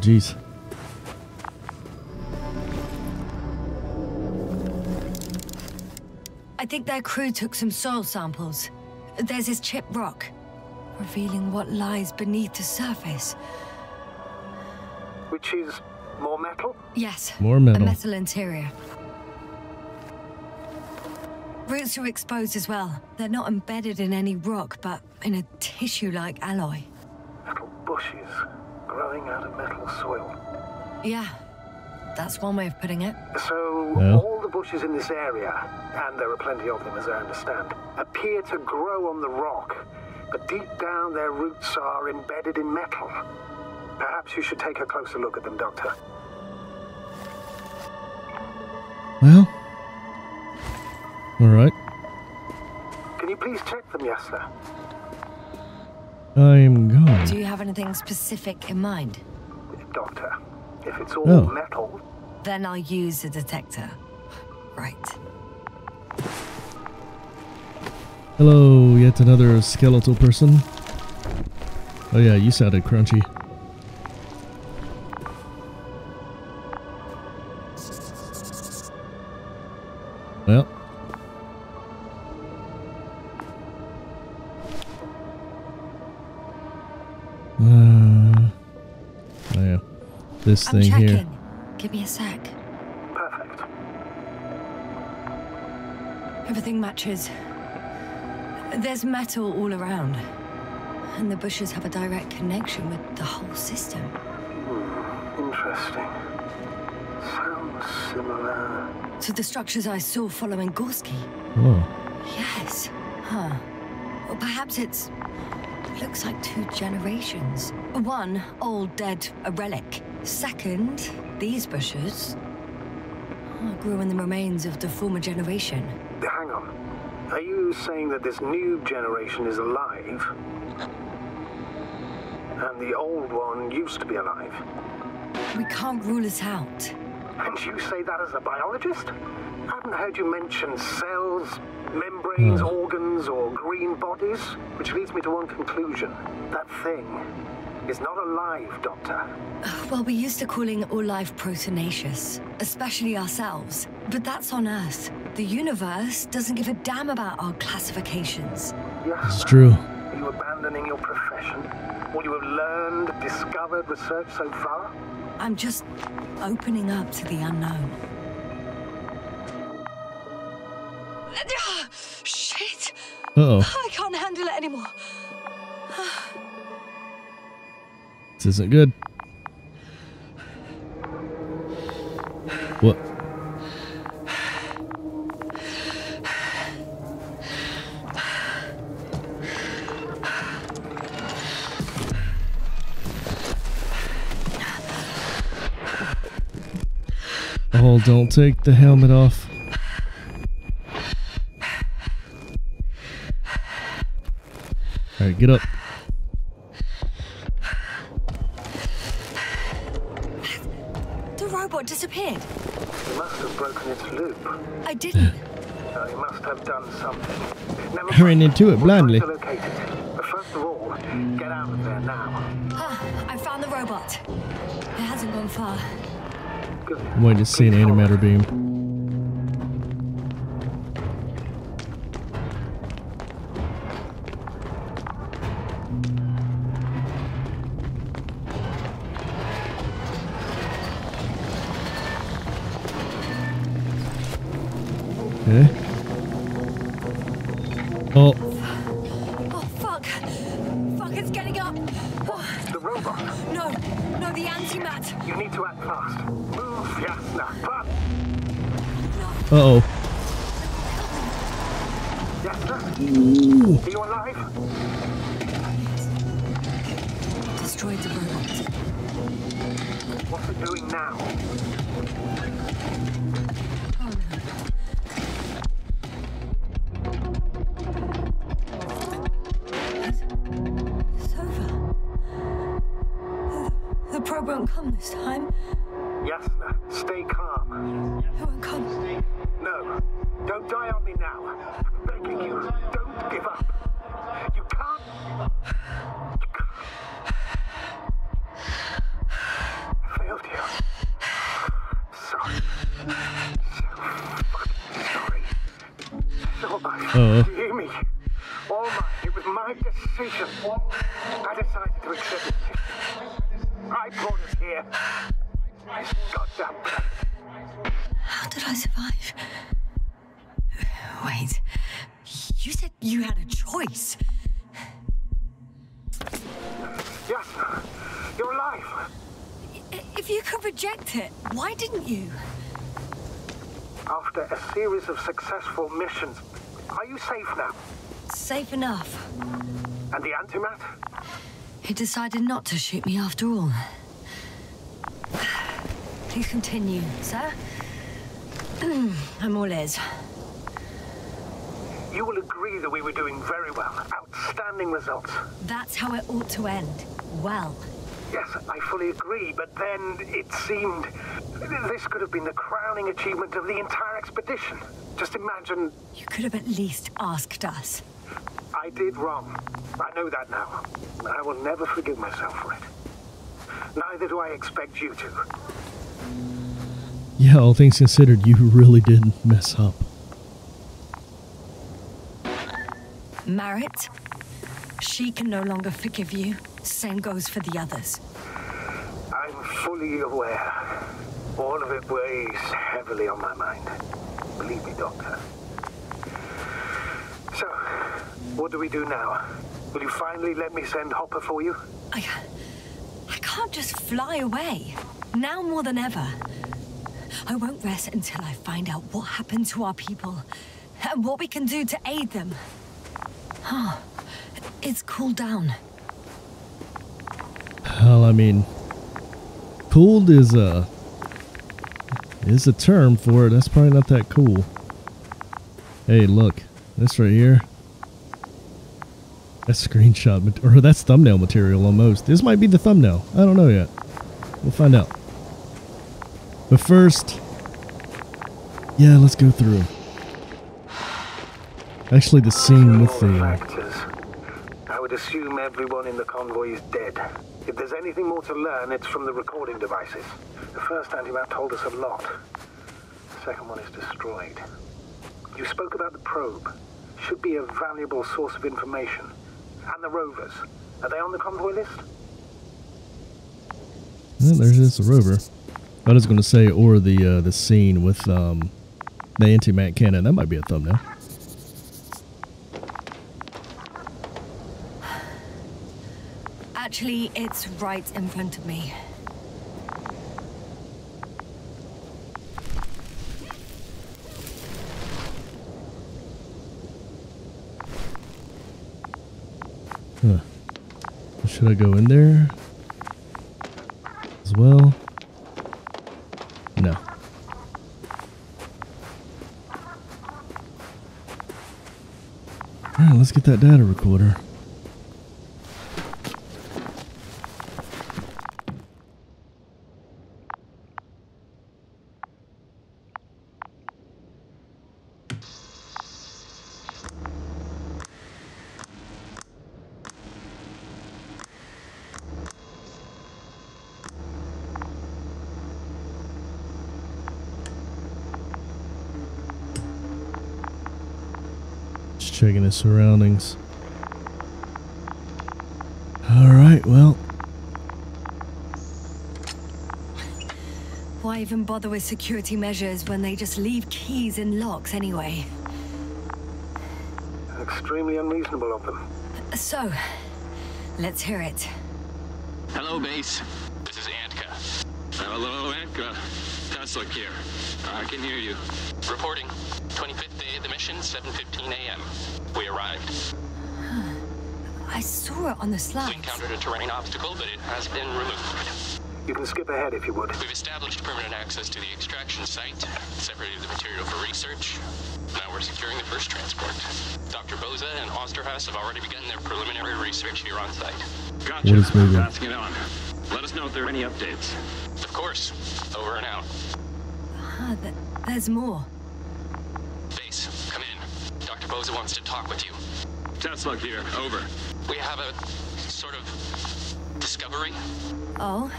Jeez. I think their crew took some soil samples. There's this chip rock, revealing what lies beneath the surface. Which is more metal? Yes, More metal. a metal. metal interior. Roots are exposed as well. They're not embedded in any rock, but in a tissue-like alloy. Little bushes growing out of metal soil. Yeah, that's one way of putting it. So Well. all the bushes in this area, and there are plenty of them as I understand, appear to grow on the rock, but deep down their roots are embedded in metal. Perhaps you should take a closer look at them, Doctor. Well. Alright. Can you please check them, yes, sir? I am gone. Do you have anything specific in mind? Doctor, if it's all Oh. metal, Then I'll use a detector. Right. Hello, yet another skeletal person. Oh yeah, you sounded crunchy. Well. This I'm thing checking. here. Give me a sec. perfect. Everything matches. There's metal all around. And the bushes have a direct connection with the whole system. Hmm, Interesting. Sounds similar. To the structures I saw following Gorski. Oh, Yes. Huh. Or perhaps it's. Looks like two generations. One, old, dead, a relic. Second, these bushes. grew in the remains of the former generation. Hang on. Are you saying that this new generation is alive? And the old one used to be alive? We can't rule it out. And you say that as a biologist? I haven't heard you mention cells, membranes, Hmm. organs, or green bodies, which leads me to one conclusion. That thing is not alive, Doctor. Well, we're used to calling all life proteinaceous, especially ourselves. But that's on Earth. The universe doesn't give a damn about our classifications. Yes. it's true. Are you abandoning your profession? What you have learned, discovered, researched so far? I'm just opening up to the unknown. Shit! Uh oh. I can't handle it anymore. This isn't good. What? Oh, don't take the helmet off. Alright, get up. Robot disappeared. You must have broken its loop. I didn't. You must have done something. Never I ran into it blindly. try to locate it. But first of all, get out of there now. Ah, I found the robot. It hasn't gone far. Good. I'm waiting to see an Please follow antimatter me. beam. Uh successful missions, are you safe now? Safe enough. And the antimat? He decided not to shoot me after all. Please continue, sir. I'm all ears. You will agree that we were doing very well. Outstanding results. That's how it ought to end. Well, Yes, I fully agree, but then it seemed this could have been the crowning achievement of the entire expedition. Just imagine you could have at least asked us. I did wrong. I know that now. I will never forgive myself for it. Neither do I expect you to. Yeah, all things considered, you really did mess up. Marit, she can no longer forgive you. Same goes for the others. I'm fully aware. All of it weighs heavily on my mind. Believe me, Doctor. So, what do we do now? Will you finally let me send Hopper for you? I, I can't just fly away. Now more than ever. I won't rest until I find out what happened to our people and what we can do to aid them. Huh. It's cooled down. Well, I mean, cooled is a is a term for it. That's probably not that cool. Hey, look, this right here. That's screenshot or that's thumbnail material almost. This might be the thumbnail. I don't know yet. We'll find out. But first, yeah, let's go through. Actually, the scene with the uh, factors. I would assume everyone in the convoy is dead. If there's anything more to learn, it's from the recording devices. The first antimat told us a lot. The second one is destroyed. You spoke about the probe. Should be a valuable source of information. And the rovers. Are they on the convoy list? Well, there's just rover. I was going to say, or the uh, the scene with um, the anti-mat cannon. That might be a thumbnail. Actually, it's right in front of me. Huh. Should I go in there as well? No. Alright, let's get that data recorder. Just surroundings. Alright, well, Why even bother with security measures when they just leave keys in locks anyway? Extremely unreasonable of them. So, let's hear it. Hello, base. This is Antka. Hello, Antka. Tesla here. I can hear you. Reporting. 25th day of the mission, 7.15 a.m. We arrived. I saw it on the We encountered a terrain obstacle, but it has been removed. You can skip ahead if you would. We've established permanent access to the extraction site, separated the material for research. Now we're securing the first transport. Dr. Boza and Osterhaus have already begun their preliminary research here on site. Gotcha. What is moving? Passing it on. Let us know if there are any updates. Of course. Over and out. Ah, th- there's more. Base, come in. Dr. Boza wants to talk with you. Tesla here. Over. We have a sort of discovery. Oh,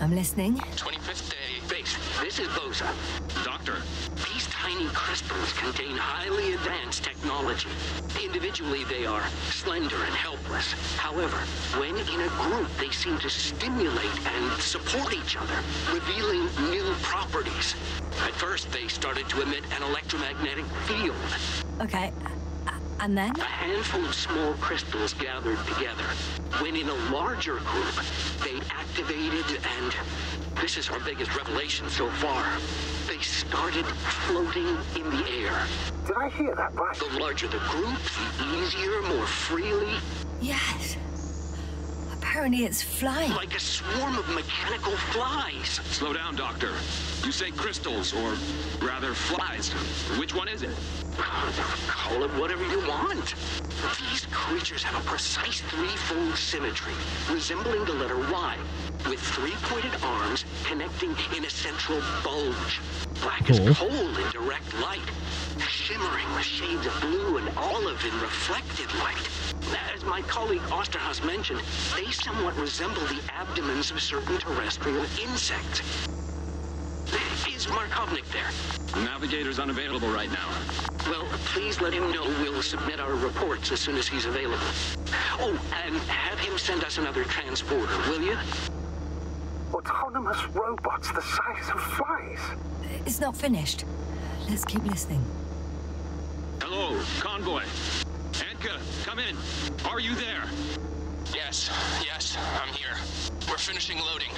I'm listening. 25th day. Base, this is Boza. Doctor, These tiny crystals contain highly advanced technology. Individually, they are slender and helpless. However, when in a group, they seem to stimulate and support each other, revealing new properties. At first, they started to emit an electromagnetic field. Okay, a- and then? A handful of small crystals gathered together. When in a larger group, they activated and this is our biggest revelation so far. They started floating in the air. Did I hear that right? The larger the group, the easier, more freely, Yes. Apparently it's flying. like a swarm of mechanical flies. slow down, Doctor. You say crystals, or rather flies. Which one is it? Call it whatever you want. These creatures have a precise threefold symmetry, resembling the letter Y, with three-pointed arms connecting in a central bulge. Black as coal in direct light, shimmering with shades of blue and olive in reflected light. As my colleague Osterhaus mentioned, they somewhat resemble the abdomens of certain terrestrial insects. Is Markovnik there? Navigator's unavailable right now. Well, please let him know we'll submit our reports as soon as he's available. Oh, and have him send us another transporter, will you? Autonomous robots the size of flies. It's not finished. Let's keep listening. Hello, convoy. Anka, come in. Are you there? Yes, yes, I'm here. We're finishing loading.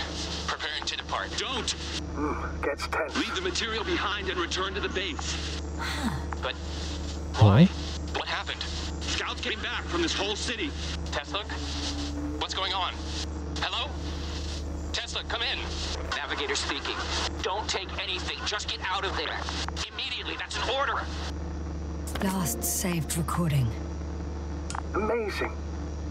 Preparing to depart. Don't! Hmm, gets tense. Leave the material behind and return to the base. But why? what happened? Scouts came back from this whole city. Tesla? What's going on? Hello? Tesla, come in. Navigator speaking. Don't take anything. Just get out of there. Immediately. That's an order. Last saved recording. Amazing.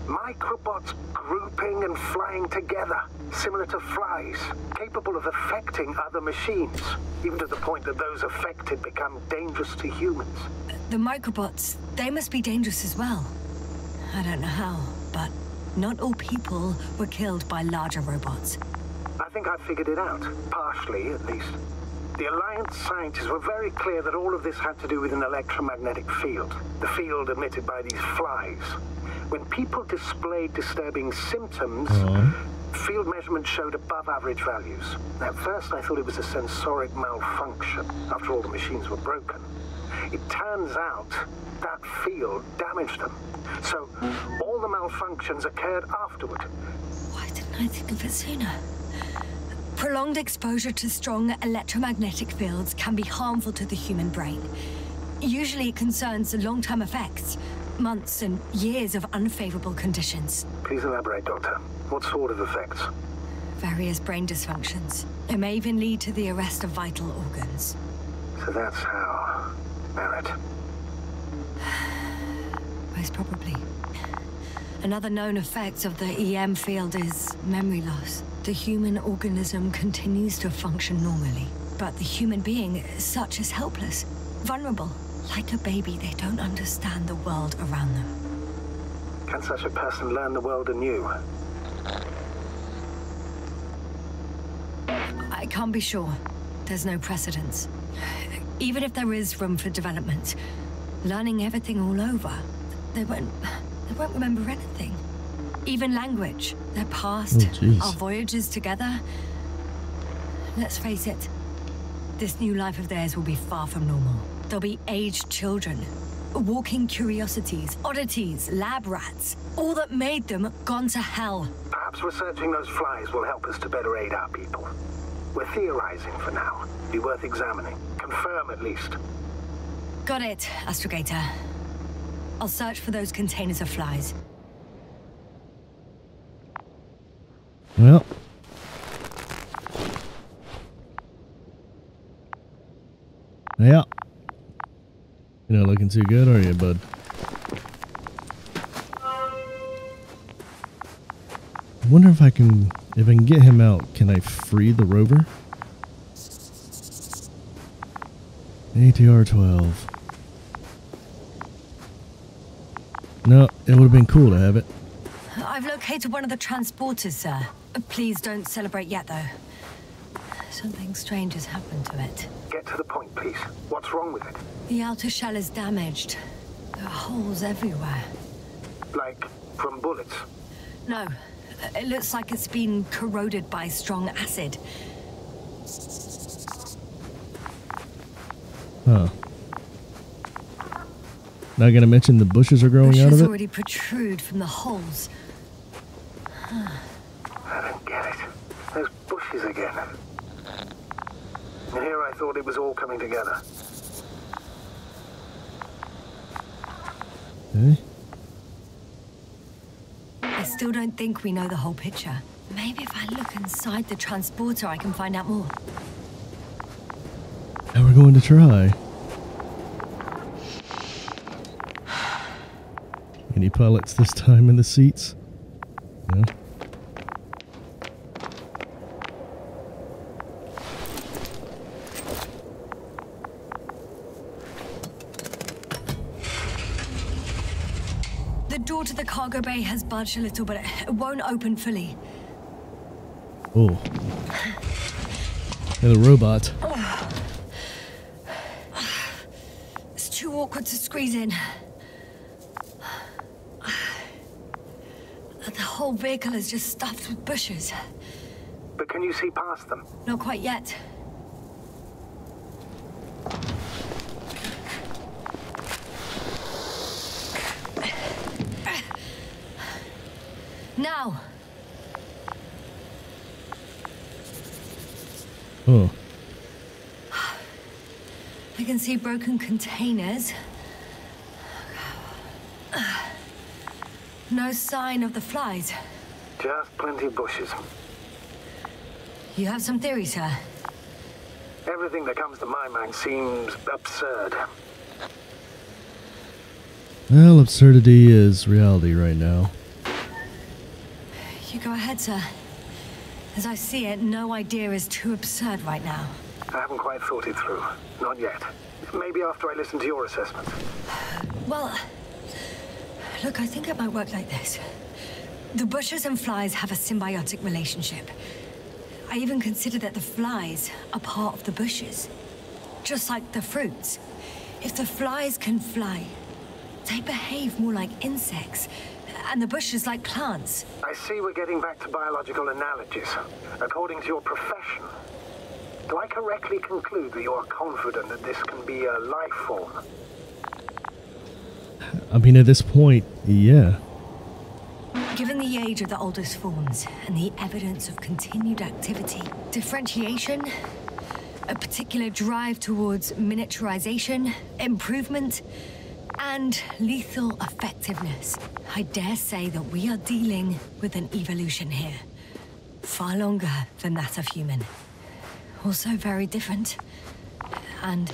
Microbots grouping and flying together, similar to flies, capable of affecting other machines, even to the point that those affected become dangerous to humans. The microbots, they must be dangerous as well. I don't know how, but not all people were killed by larger robots. I think I've figured it out, partially at least. The Alliance scientists were very clear that all of this had to do with an electromagnetic field, the field emitted by these flies. When people displayed disturbing symptoms, Uh-huh. field measurements showed above average values. At first, I thought it was a sensoric malfunction, after all the machines were broken. It turns out that field damaged them. So all the malfunctions occurred afterward. Why didn't I think of it sooner? Prolonged exposure to strong electromagnetic fields can be harmful to the human brain. Usually it concerns long-term effects, months and years of unfavorable conditions. Please elaborate, Doctor. What sort of effects? Various brain dysfunctions. It may even lead to the arrest of vital organs. So that's how. Merit. Most probably. Another known effect of the EM field is memory loss. The human organism continues to function normally, but the human being, such is helpless, vulnerable. Like a baby, they don't understand the world around them. Can such a person learn the world anew? I can't be sure. There's no precedence. Even if there is room for development, learning everything all over, they won't. They won't remember anything. Even language, their past, Oh, our voyages together. Let's face it, this new life of theirs will be far from normal. They'll be aged children, walking curiosities, oddities, lab rats, all that made them gone to hell. Perhaps researching those flies will help us to better aid our people. We're theorizing for now. Be worth examining. Confirm at least. Got it, Astrogator. I'll search for those containers of flies. Well. Yeah. You're not looking too good, are you, bud? I wonder if I can, if I can get him out, can I free the rover? ATR 12. No, it would have been cool to have it. I've located one of the transporters, sir. Please don't celebrate yet, though. Something strange has happened to it. Get to the point, please. What's wrong with it? The outer shell is damaged. There are holes everywhere. Like from bullets? No, it looks like it's been corroded by strong acid. Huh. Not gonna mention the bushes are growing out of Bushes it? already protrude from the holes. I don't get it. Those bushes again. And here I thought it was all coming together. Okay. I still don't think we know the whole picture. Maybe if I look inside the transporter, I can find out more. And we're going to try. Any pilots this time in the seats? No. The door to the cargo bay has budged a little, but it won't open fully. Oh. And a robot. It's too awkward to squeeze in. The whole vehicle is just stuffed with bushes. But can you see past them? Not quite yet. Now, Oh. I can see broken containers. No sign of the flies. Just plenty of bushes. You have some theories, sir? Everything that comes to my mind seems absurd. Well, absurdity is reality right now. You go ahead, sir. As I see it, no idea is too absurd right now. I haven't quite thought it through. Not yet. Maybe after I listen to your assessment. Well, look, I think it might work like this. The bushes and flies have a symbiotic relationship. I even consider that the flies are part of the bushes. Just like the fruits. If the flies can fly, they behave more like insects, and the bushes like plants. I see we're getting back to biological analogies. According to your profession, Do I correctly conclude that you are confident that this can be a life form? I mean, at this point, yeah. Given the age of the oldest forms and the evidence of continued activity, differentiation, a particular drive towards miniaturization, improvement, and lethal effectiveness, I dare say that we are dealing with an evolution here. Far longer than that of human. Also very different. And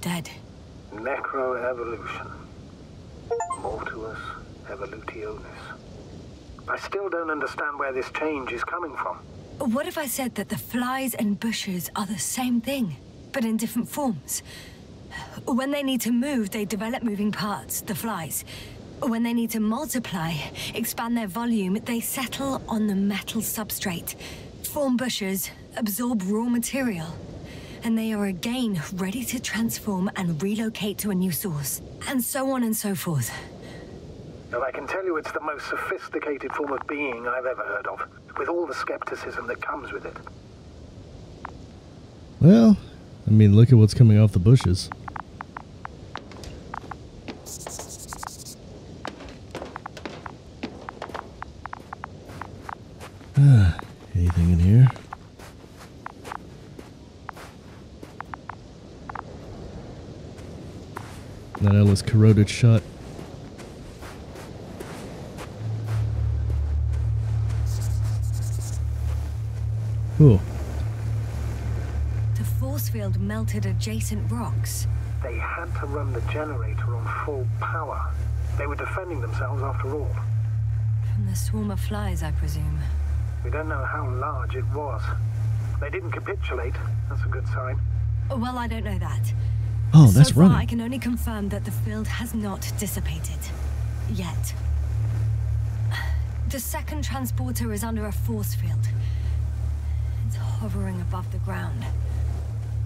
dead. Necroevolution. Mortuus evolutionis. I still don't understand where this change is coming from. What if I said that the flies and bushes are the same thing, but in different forms? When they need to move, they develop moving parts, the flies. When they need to multiply, expand their volume, they settle on the metal substrate, form bushes, absorb raw material. And they are again ready to transform and relocate to a new source. And so on and so forth. Well, I can tell you it's the most sophisticated form of being I've ever heard of, with all the skepticism that comes with it. Well, I mean, look at what's coming off the bushes. Ah, anything in here? That L is corroded shut. Cool. The force field melted adjacent rocks. They had to run the generator on full power. They were defending themselves after all. From the swarm of flies, I presume. We don't know how large it was. They didn't capitulate. That's a good sign. Well, I don't know that. Oh, that's so far, I can only confirm that the field has not dissipated. Yet. The second transporter is under a force field. It's hovering above the ground.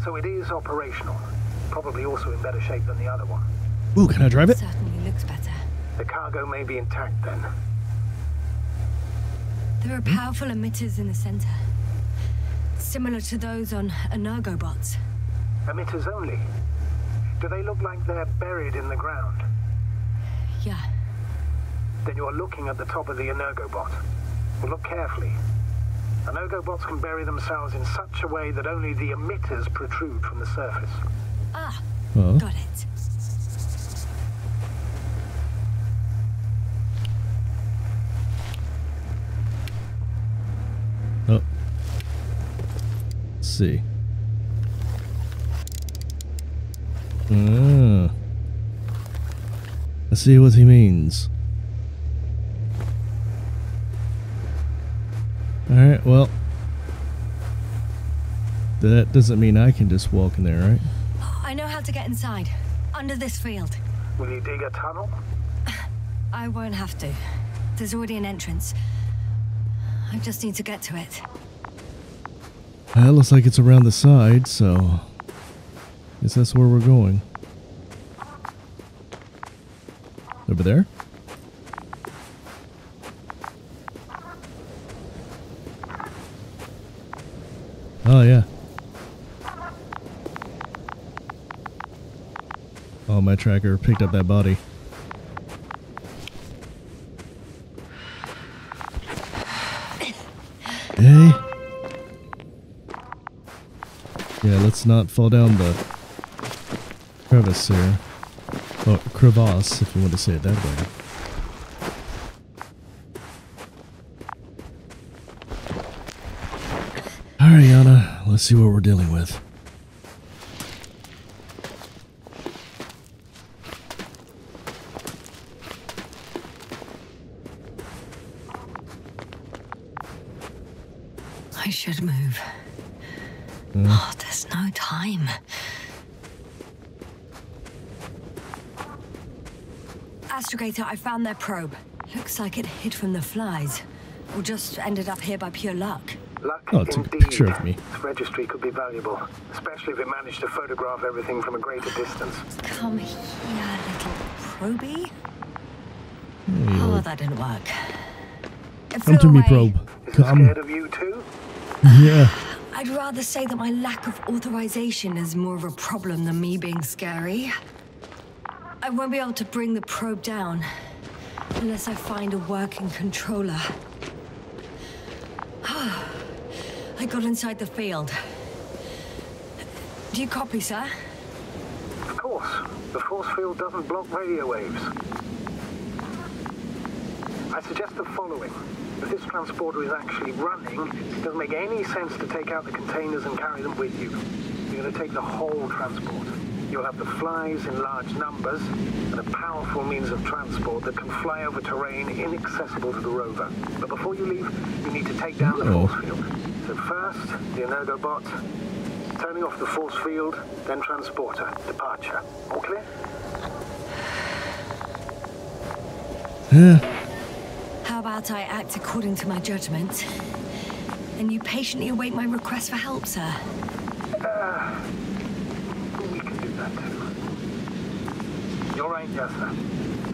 So it is operational. Probably also in better shape than the other one. Ooh, can I drive it? Certainly looks better. The cargo may be intact then. There are powerful emitters in the center. Similar to those on Energobots. Emitters only. Do they look like they're buried in the ground? Yeah. Then you're looking at the top of the Energobot. Well, look carefully. Energobots can bury themselves in such a way that only the emitters protrude from the surface. Ah, Oh. got it. Let's see. Ah. Let's see what he means. Alright, well. That doesn't mean I can just walk in there, right? I know how to get inside. Under this field. Will you dig a tunnel? I won't have to. There's already an entrance. I just need to get to it. It looks like it's around the side, so. I Guess that's where we're going. Over there? Oh, yeah. Oh, my tracker picked up that body. Hey. Yeah, let's not fall down the crevice here. Or crevasse, if you want to say it that way. Alright, Yana, let's see what we're dealing with. I should move. Mm. Oh, there's no time. Astrogator, I found their probe. Looks like it hid from the flies. Or just ended up here by pure luck. Luck Oh, it took a picture of me. This registry could be valuable, especially if it managed to photograph everything from a greater distance. Come here, little probie. Hey, Oh, that didn't work. Come to me, away. probe. Is it Come. scared of you too? Yeah. I'd rather say that my lack of authorization is more of a problem than me being scary. I won't be able to bring the probe down unless I find a working controller. I got inside the field. Do you copy, sir? Of course, the force field doesn't block radio waves. I suggest the following. If this transporter is actually running, it doesn't make any sense to take out the containers and carry them with you. You're going to take the whole transport. You'll have the flies in large numbers and a powerful means of transport that can fly over terrain inaccessible to the rover. But before you leave, you need to take down the force field. So first, the Energobot, turning off the force field, then transporter, departure. All clear? Yeah. How about I act according to my judgment? And you patiently await my request for help, sir? Uh, we can do that too. You're right, Jessa.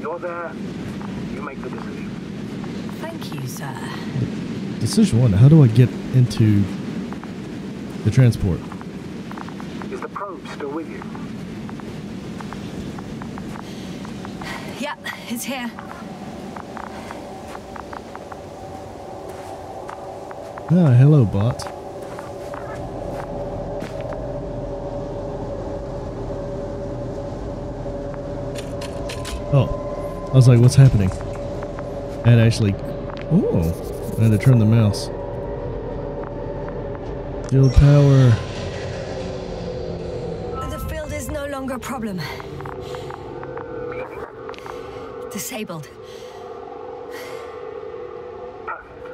You're there. You make the decision. Thank you, sir. Decision one. How do I get into the transport? Is the probe still with you? Yep, it's here. Ah, hello, bot. Oh, I was like, what's happening? I had actually. Oh, I had to turn the mouse. Field power. The field is no longer a problem. Disabled.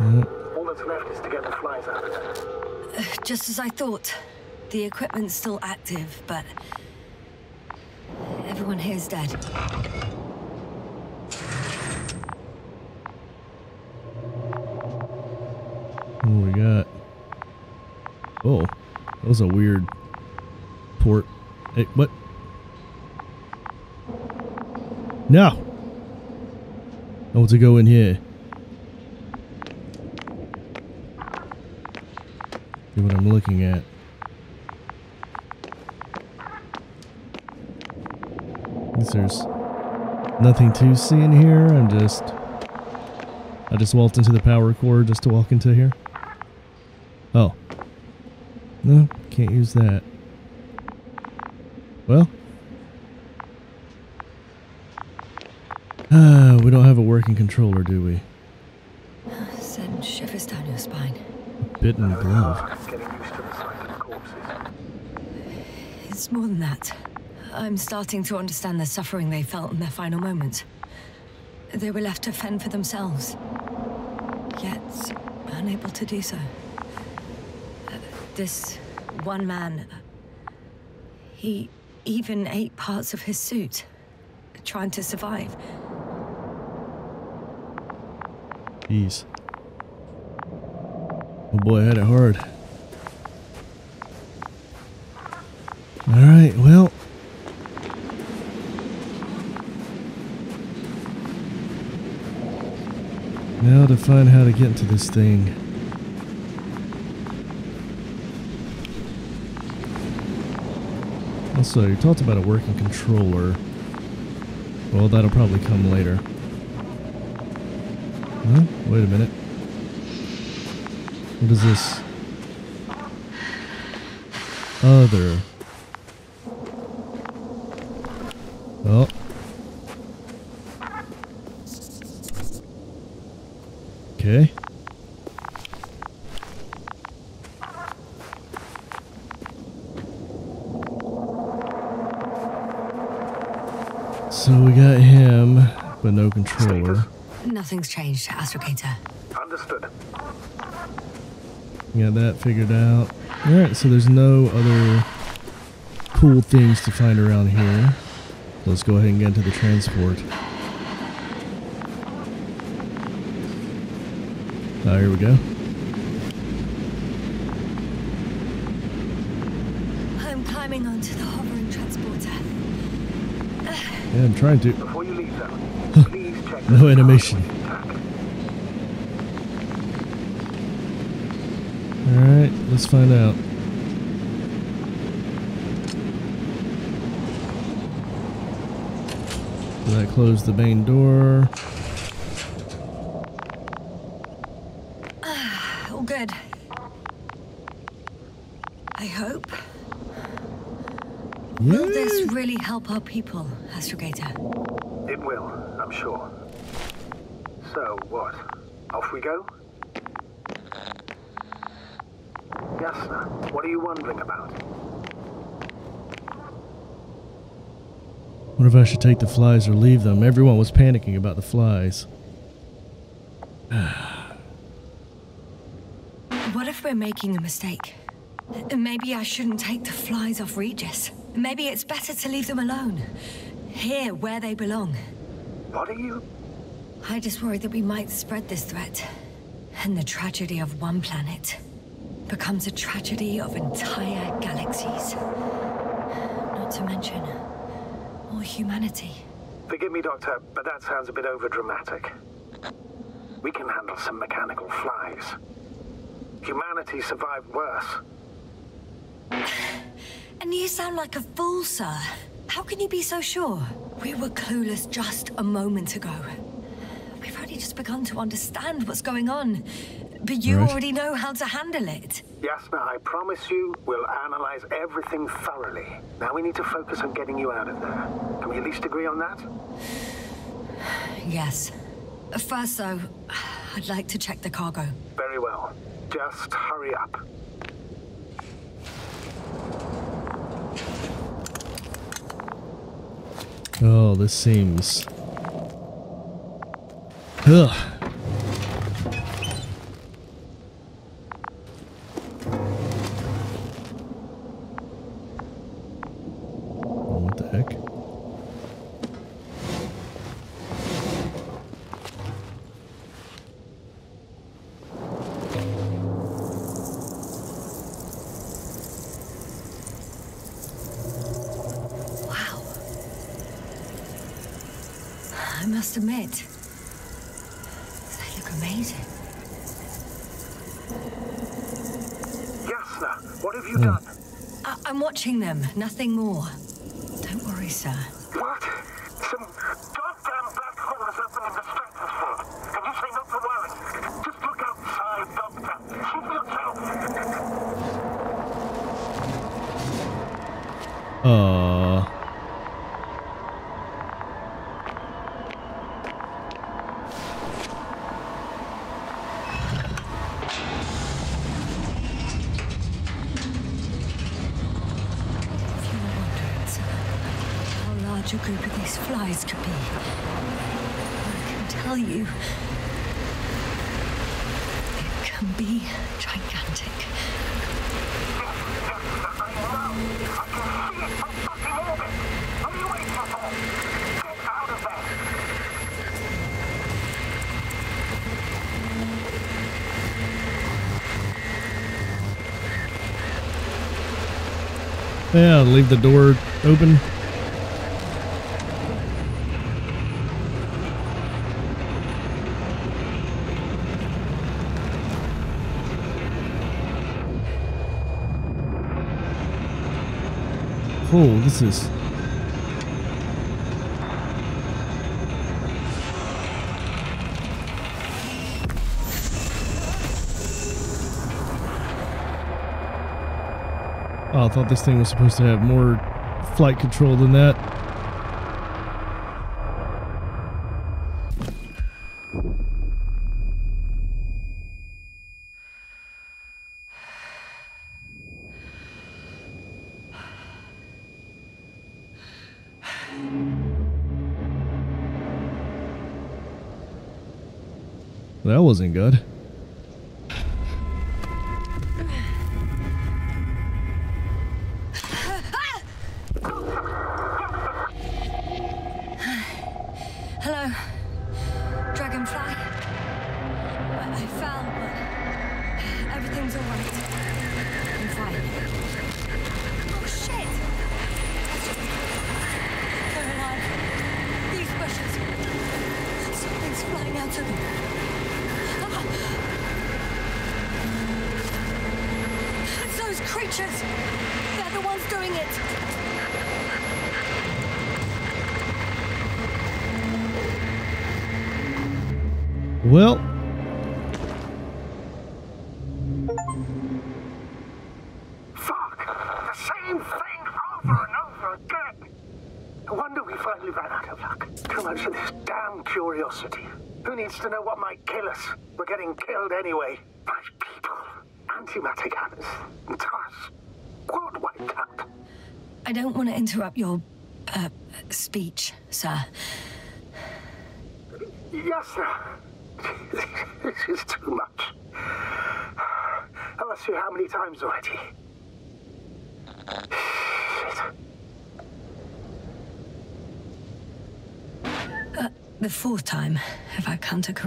All that's left is to get the flies out. Uh, just as I thought. The equipment's still active, but everyone here's dead. What do we got? Oh, that was a weird port. Hey, what? No! I want to go in here. See what I'm looking at. Guess there's nothing to see in here. I'm just. I just walked into the power core just to walk into here. Oh. No, can't use that. Well. Ah, we don't have a working controller, do we? Send shivers down your spine. Bitten glove. Getting used to the sight of corpses. It's more than that. I'm starting to understand the suffering they felt in their final moments. They were left to fend for themselves, yet unable to do so. Uh, This one man, he even ate parts of his suit, trying to survive. Jeez. Oh boy, I had it hard. Alright, well. Now to find how to get into this thing. Also, you talked about a working controller. Well, that'll probably come later. Huh? Wait a minute. What is this? Other. Oh. Okay. So we got him, but no controller. Nothing's changed, Astrogator. Understood. Got that figured out. Alright, so there's no other cool things to find around here. Let's go ahead and get into the transport. Oh, here we go. I'm climbing onto the hovering transporter. Yeah, I'm trying to. Before you leave, though, please check No animation. Alright, let's find out. Did I close the main door? All good. I hope. Will this really help our people, Astrogator? It will, I'm sure. So, what? Off we go? Yes, sir. What are you wondering about? What if I should take the flies or leave them? Everyone was panicking about the flies. What if we're making a mistake? Maybe I shouldn't take the flies off Regis. Maybe it's better to leave them alone. Here, where they belong. What are you? I just worry that we might spread this threat. And the tragedy of one planet becomes a tragedy of entire galaxies. Not to mention, all humanity. Forgive me, Doctor, but that sounds a bit overdramatic. We can handle some mechanical flies. Humanity survived worse. And you sound like a fool, sir. How can you be so sure? We were clueless just a moment ago. We've only just begun to understand what's going on. But you Right. already know how to handle it. Yasna, I promise you, we'll analyze everything thoroughly. Now we need to focus on getting you out of there. Can we at least agree on that? Yes. First, though, I'd like to check the cargo. Very well. Just hurry up. Oh, this seems. Ugh. Nothing more. Don't worry, sir. What? Some goddamn black hole has opened in the stratosphere. And you say not to worry. Just look outside, Doctor. See for yourself. Aww. If you were wondering, sir, how large a group of these flies could be, I can tell you, it can be gigantic. I know. I can see it from fucking orbit. What are you waiting for? Get out of there. Yeah, leave the door open. Oh, this is. I thought this thing was supposed to have more flight control than that. That wasn't good.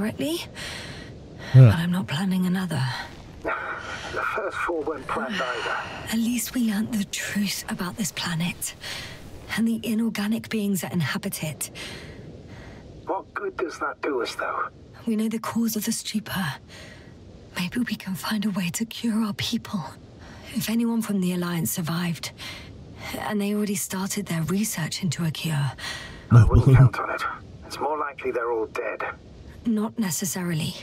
I correctly. Huh. But I'm not planning another. The first four weren't planned either. At least we learnt the truth about this planet and the inorganic beings that inhabit it. What good does that do us, though? We know the cause of the stupor. Maybe we can find a way to cure our people. If anyone from the Alliance survived, and they already started their research into a cure, I wouldn't count on it. It's more likely they're all dead. Not necessarily.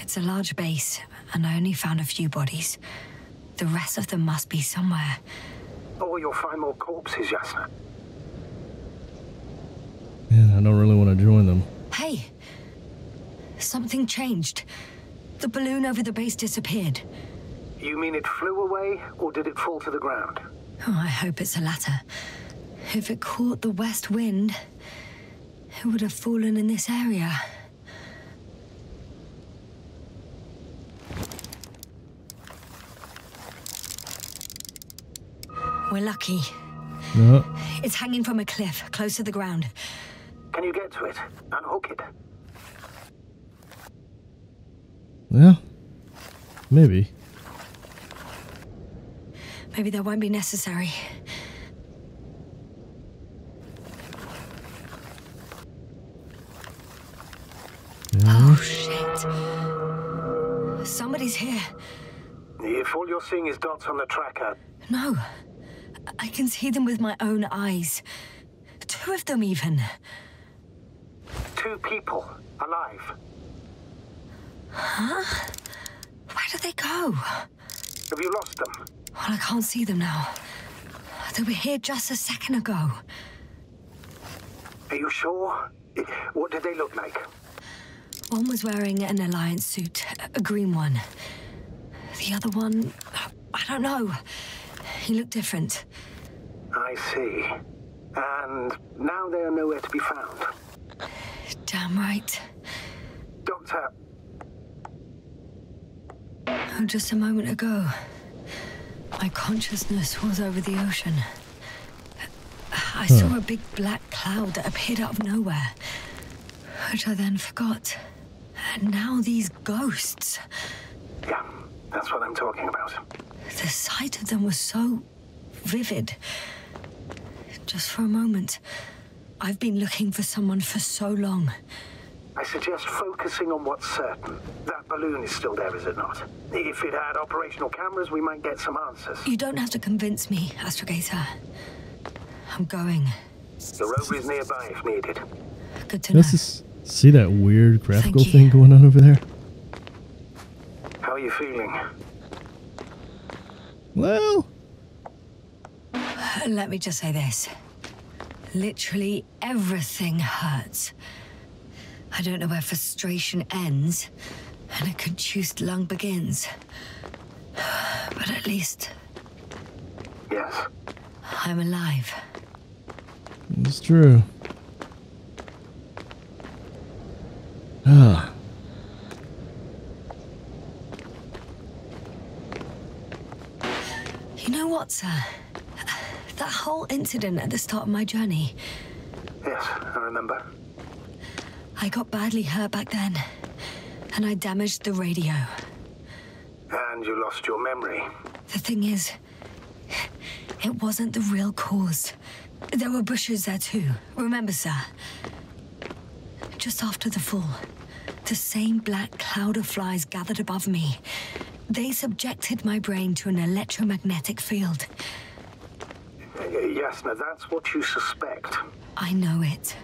It's a large base, and I only found a few bodies. The rest of them must be somewhere. Or you'll find more corpses, Yasna. yeah, I don't really want to join them. Hey! Something changed. The balloon over the base disappeared. You mean it flew away, or did it fall to the ground? Oh, I hope it's the latter. If it caught the west wind, it would have fallen in this area. We're lucky. No, It's hanging from a cliff, close to the ground. Can you get to it? Unhook it? yeah, maybe. Maybe that won't be necessary. Oh, shit. Somebody's here. If all you're seeing is dots on the tracker, No. I can see them with my own eyes. Two of them, even. two people, alive. Huh? Where did they go? Have you lost them? Well, I can't see them now. They were here just a second ago. Are you sure? What did they look like? One was wearing an Alliance suit, a green one. The other one, I don't know. He looked different. I see. And now they are nowhere to be found. Damn right. Doctor, Oh, just a moment ago, my consciousness was over the ocean. I hmm. saw a big black cloud that appeared out of nowhere, which I then forgot. And now these ghosts. yeah, that's what I'm talking about. The sight of them was so vivid. Just for a moment, I've been looking for someone for so long. I suggest focusing on what's certain. That balloon is still there, is it not? If it had operational cameras, we might get some answers. You don't have to convince me, Astrogator. I'm going. The rover is nearby if needed. Good to know. Let's just see that weird graphical thing going on over there. How are you feeling? Well, Let me just say this. Literally everything hurts. I don't know where frustration ends and a contused lung begins. But at least Yes. I'm alive. it's true. Ah, know what, sir? That whole incident at the start of my journey, Yes, I remember. I got badly hurt back then. And I damaged the radio. And you lost your memory. The thing is, it wasn't the real cause. There were bushes there too. Remember, sir? Just after the fall, the same black cloud of flies gathered above me. They subjected my brain to an electromagnetic field. Yes, now that's what you suspect. I know it.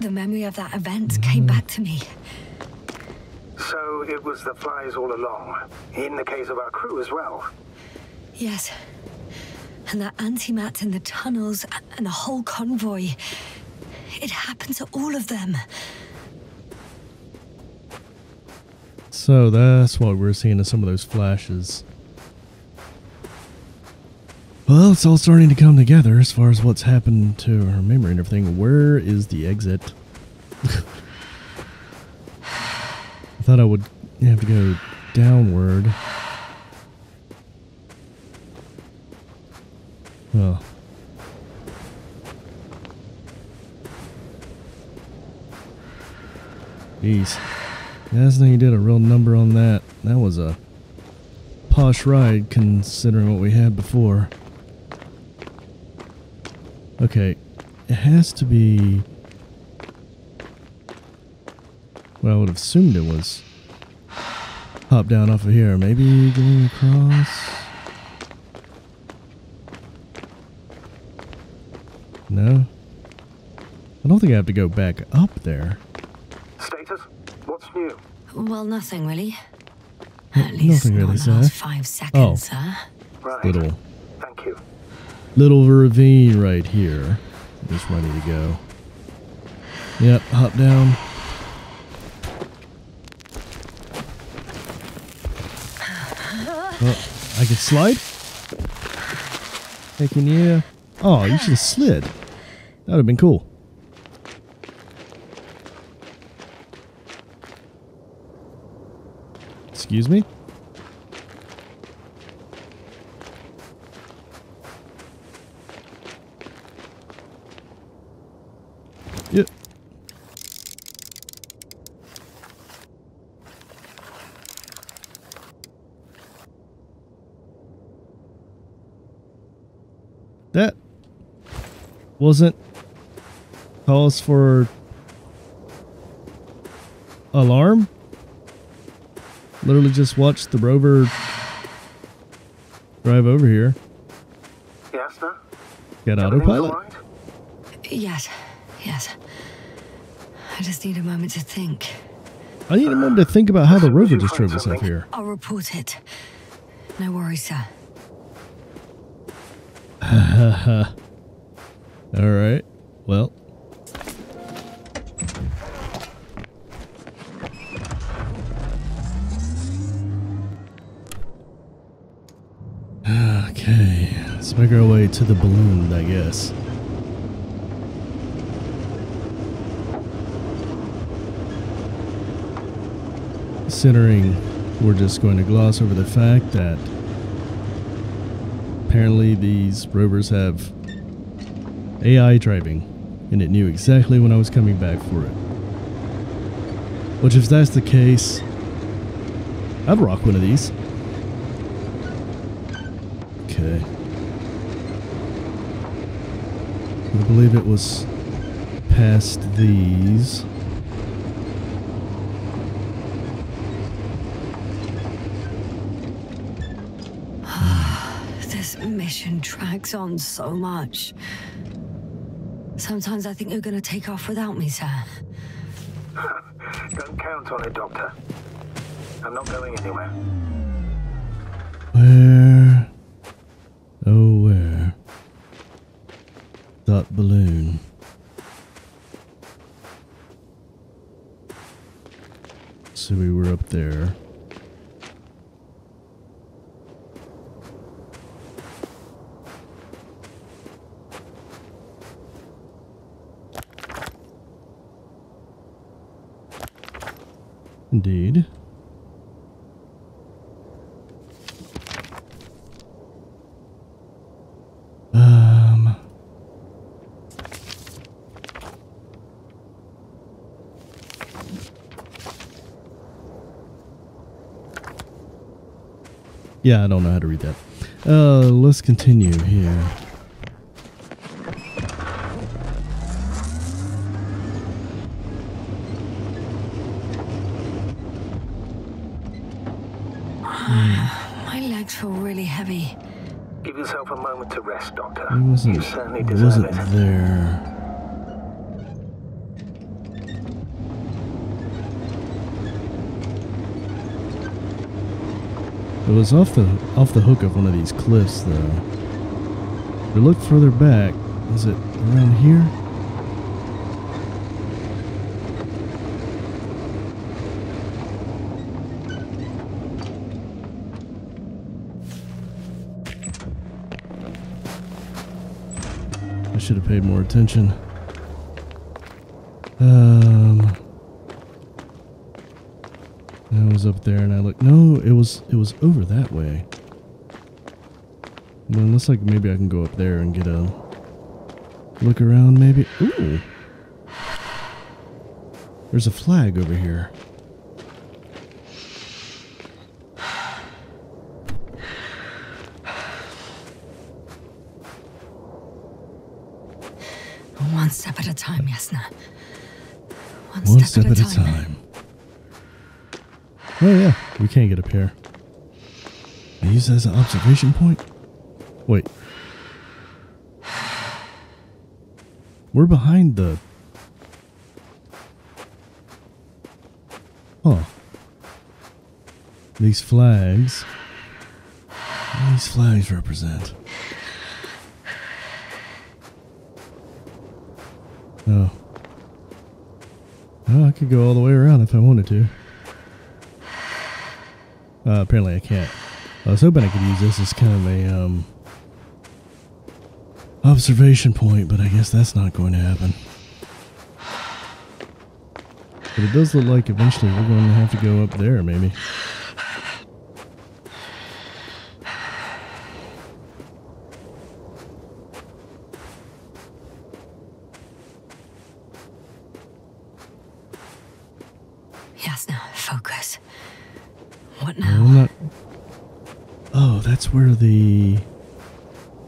The memory of that event came mm. back to me. So it was the flies all along. In the case of our crew as well. Yes. And that antimat in the tunnels and the whole convoy. It happened to all of them. So that's what we're seeing in some of those flashes. Well, it's all starting to come together as far as what's happened to her memory and everything. Where is the exit? I thought I would have to go downward. Well. Jeez. You did a real number on that. That was a posh ride considering what we had before. Okay, it has to be. Well, I would have assumed it was. Hop down off of here. Maybe going across. No? I don't think I have to go back up there. Status? What's new? Well, nothing really. At least nothing not really, in the last sir. five seconds, oh. sir. Right. Little Thank you. little ravine right here. Just ready to go. Yep, hop down. Oh, I can slide? Heck yeah. Oh, you should have slid. That would have been cool. Excuse me? Yep. That wasn't cause for alarm. Literally just watched the rover drive over here. Yes, sir? Got Everything's autopilot. all right? Yes, yes. I just need a moment to think. I need a moment to think about how the As soon as rover just drove us up here. I'll report it. No worries, sir. All right. Well. Okay, let's make our way to the balloon, I guess. Considering we're just going to gloss over the fact that apparently these rovers have AI driving, and it knew exactly when I was coming back for it. Which, if that's the case, I'd rock one of these. Okay. I believe it was past these. This mission drags on so much. Sometimes I think you're gonna take off without me, sir. Don't count on it, Doctor. I'm not going anywhere. Where? Oh, where? That balloon. So we were up there. Indeed. Um. Yeah, I don't know how to read that. Uh, let's continue here. My legs feel really heavy. Give yourself a moment to rest, Doctor. It wasn't. you certainly It deserve wasn't it. there. Was off the off the hook of one of these cliffs, though. If we look further back. Is it around here? I should have paid more attention. Um, I was up there, and I looked. No, it was it was over that way. Well, it looks like maybe I can go up there and get a look around. Maybe. Ooh, there's a flag over here. One step at a time, Yasna. One, One step at a time. Oh yeah, we can't get up here. I use that as an observation point. Wait. We're behind the. Huh. These flags. These flags represent? Oh. Oh, I could go all the way around if I wanted to. Uh, apparently I can't. I was hoping I could use this as kind of a um, observation point, but I guess that's not going to happen. But it does look like eventually we're going to have to go up there, maybe. Yasna, focus. What No, I'm now? not. Oh, that's where the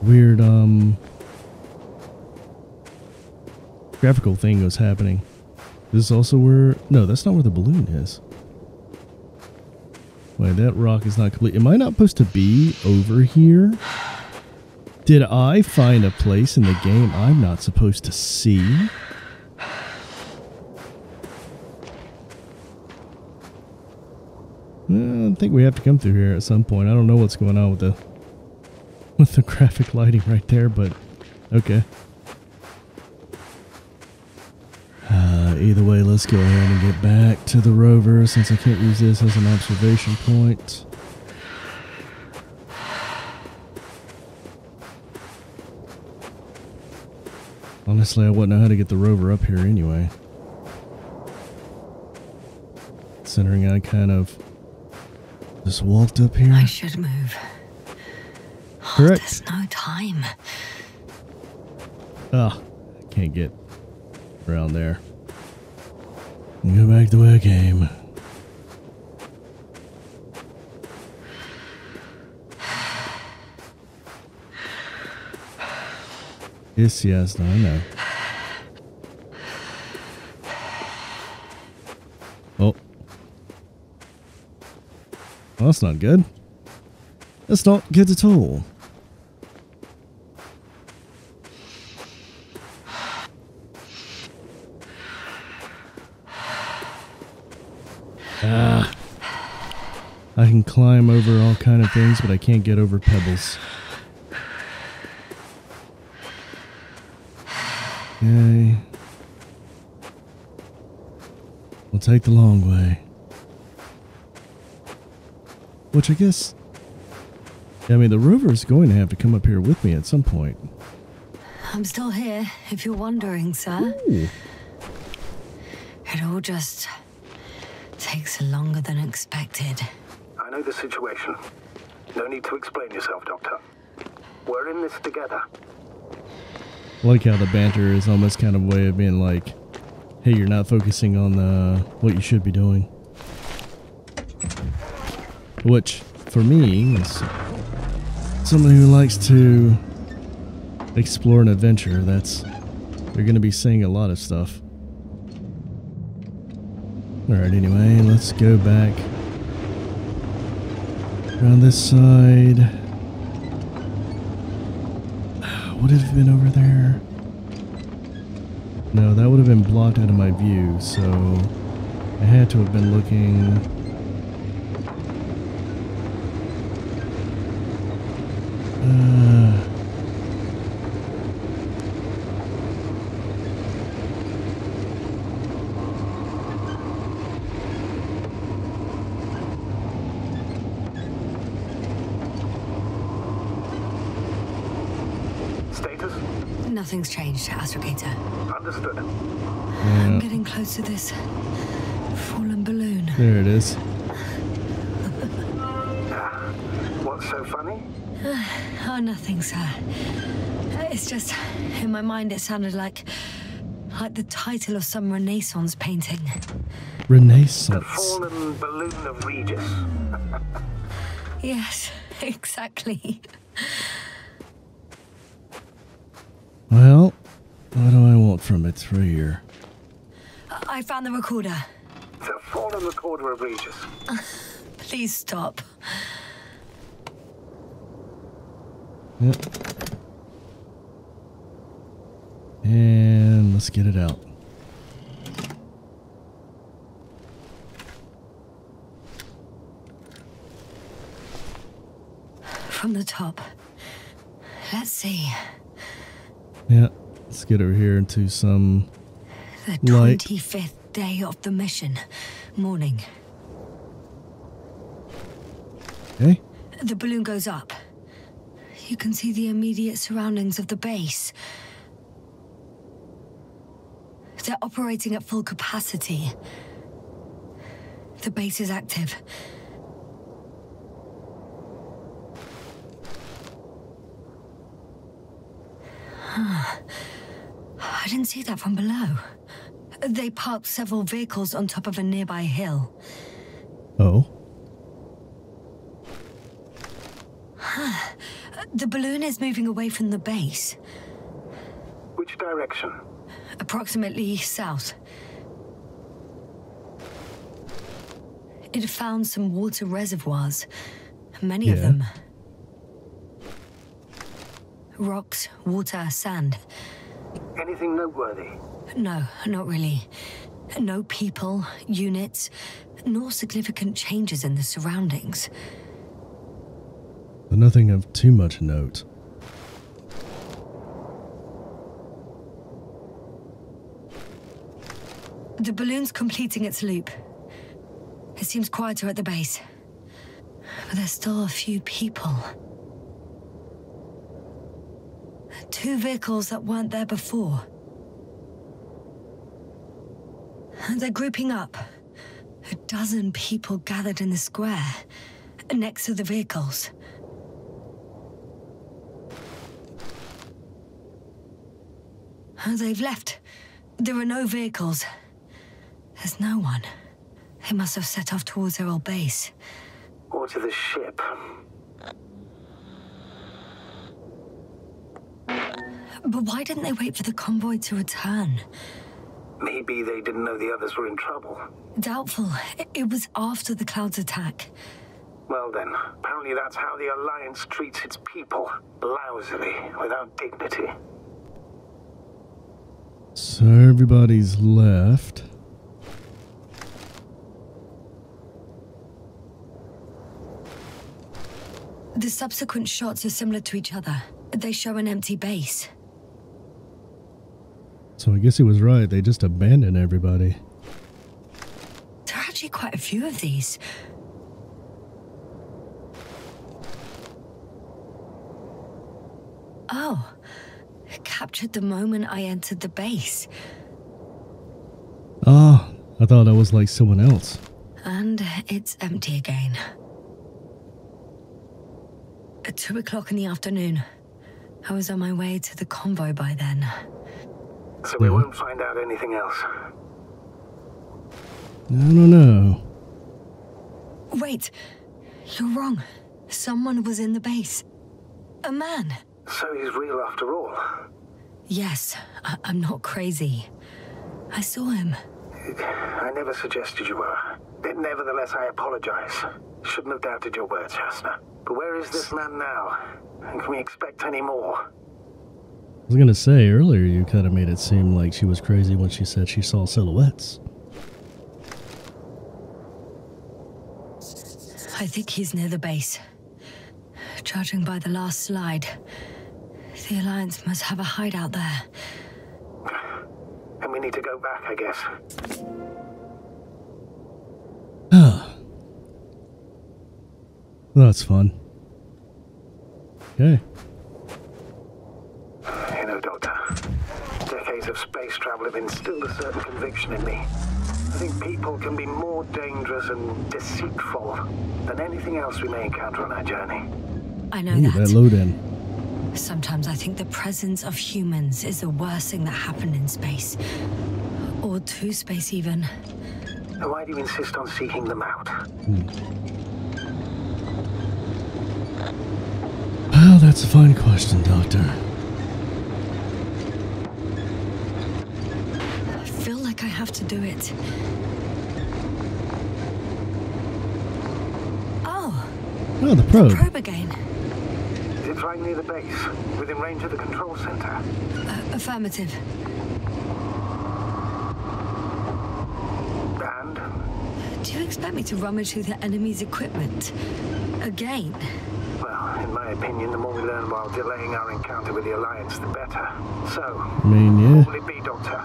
weird um graphical thing was happening. This is also where no, that's not where the balloon is. Wait, that rock is not complete. Am I not supposed to be over here? Did I find a place in the game I'm not supposed to see? I think we have to come through here at some point. I don't know what's going on with the with the graphic lighting right there, but okay. Uh, either way, let's go ahead and get back to the rover since I can't use this as an observation point. Honestly, I wouldn't know how to get the rover up here anyway. Considering I kind of just walked up here. I should move. Oh, Correct. there's no time. Ah, can't get around there. Go back the way I came. Yes, yes, no, I know. Oh. Well, that's not good. That's not good at all. I can climb over all kind of things, but I can't get over pebbles. Okay. We'll take the long way. Which I guess... I mean, the rover is going to have to come up here with me at some point. I'm still here, if you're wondering, sir. Ooh. It all just takes longer than expected. Know the situation. No need to explain yourself, Doctor. We're in this together. I like how the banter is almost kind of way of being like, hey, you're not focusing on the, what you should be doing. Which, for me, is someone who likes to explore an adventure, that's, you're going to be saying a lot of stuff. Alright, anyway, let's go back Around this side. Would have been over there. No, that would have been blocked out of my view, so I had to have been looking Nothing's changed, Astrogator. Understood. Mm. I'm getting close to this fallen balloon. there it is. What's so funny? Ah, oh, nothing, sir. It's just, in my mind, it sounded like, like the title of some Renaissance painting. Renaissance. The Renaissance. fallen balloon of Regis. Yes, exactly. Well, what do I want from it? It's right here. I found the recorder. The fallen recorder of Regis. Please stop. Yep. And let's get it out. From the top. Let's see. Yeah, let's get over here into some. The Light. 25th day of the mission. Morning. Okay. The balloon goes up. You can see the immediate surroundings of the base. They're operating at full capacity. The base is active. Huh. I didn't see that from below. They parked several vehicles on top of a nearby hill. Oh. The balloon is moving away from the base, Which direction? approximately south. It found some water reservoirs, many of them. Rocks, water, sand. Anything noteworthy? No, not really. No people, units, nor significant changes in the surroundings. But nothing of too much note. The balloon's completing its loop. It seems quieter at the base. But there's still a few people. Two vehicles that weren't there before. They're grouping up. A dozen people gathered in the square, next to the vehicles. They've left. There are no vehicles. There's no one. They must have set off towards their old base. Or to the ship? But why didn't they wait for the convoy to return? Maybe they didn't know the others were in trouble. Doubtful. It- It was after the Cloud's attack. Well then, apparently that's how the Alliance treats its people. Lousily, without dignity. So everybody's left. The subsequent shots are similar to each other. They show an empty base. So I guess he was right. They just abandoned everybody. There are actually quite a few of these. Oh, captured the moment I entered the base. Oh, I thought that was like someone else. And it's empty again. At two o'clock in the afternoon. I was on my way to the convoy by then. So we Mhm. won't find out anything else. No, no, no. Wait, you're wrong. Someone was in the base. A man. So he's real after all. Yes, I- I'm not crazy. I saw him. I never suggested you were. But nevertheless, I apologize. Shouldn't have doubted your words, Yasna. But where is this man now? And can we expect any more? Was gonna say earlier you kind of made it seem like she was crazy when she said she saw silhouettes. I think he's near the base. Judging by the last slide, the Alliance must have a hideout there. And we need to go back, I guess. Ah. That's fun. Okay. Uh, you know, Doctor, decades of space travel have instilled a certain conviction in me. I think people can be more dangerous and deceitful than anything else we may encounter on our journey. I know Ooh, that. that load in. Sometimes I think the presence of humans is the worst thing that happened in space. Or to space, even. And why do you insist on seeking them out? Hmm. Well, that's a fine question, Doctor. I feel like I have to do it. Oh, Oh, the probe. probe again. Is it right near the base, within range of the control center? Uh, affirmative. And Do you expect me to rummage through the enemy's equipment? Again? Well, in my opinion, the more we learn while delaying our encounter with the Alliance, the better. So, I mean, yeah. what will it be, Doctor?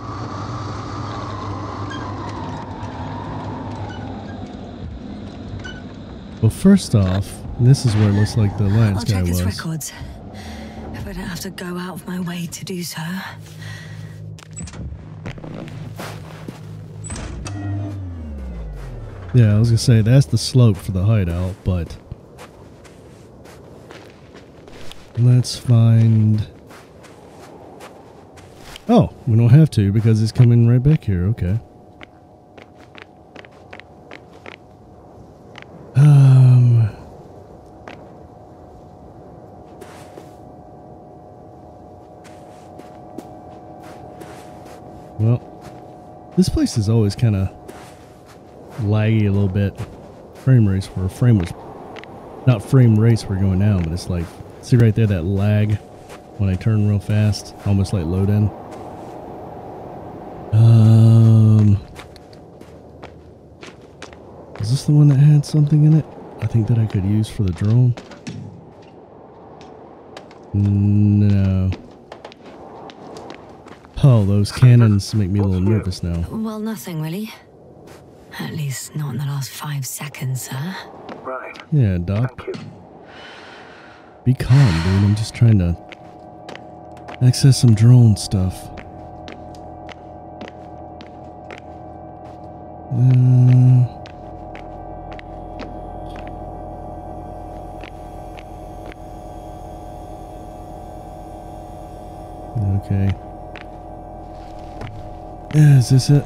Well, first off, this is where it looks like the Alliance I'll guy check his was. records. If I don't have to go out of my way to do so. Yeah, I was gonna say that's the slope for the hideout, but let's find. Oh, we don't have to because it's coming right back here. Okay. Um. Well, is always kind of laggy a little bit. Frame rates where frame was not frame rates we're going down, but it's like see right there that lag when I turn real fast, almost like load in. Um, is this the one that had something in it? I think that I could use for the drone. No. Oh, those cannons make me a little nervous now. Well, nothing really. At least not in the last five seconds, sir. Right. Yeah, Doc. Thank you. Be calm, dude. I'm just trying to access some drone stuff. Uh, Is this it?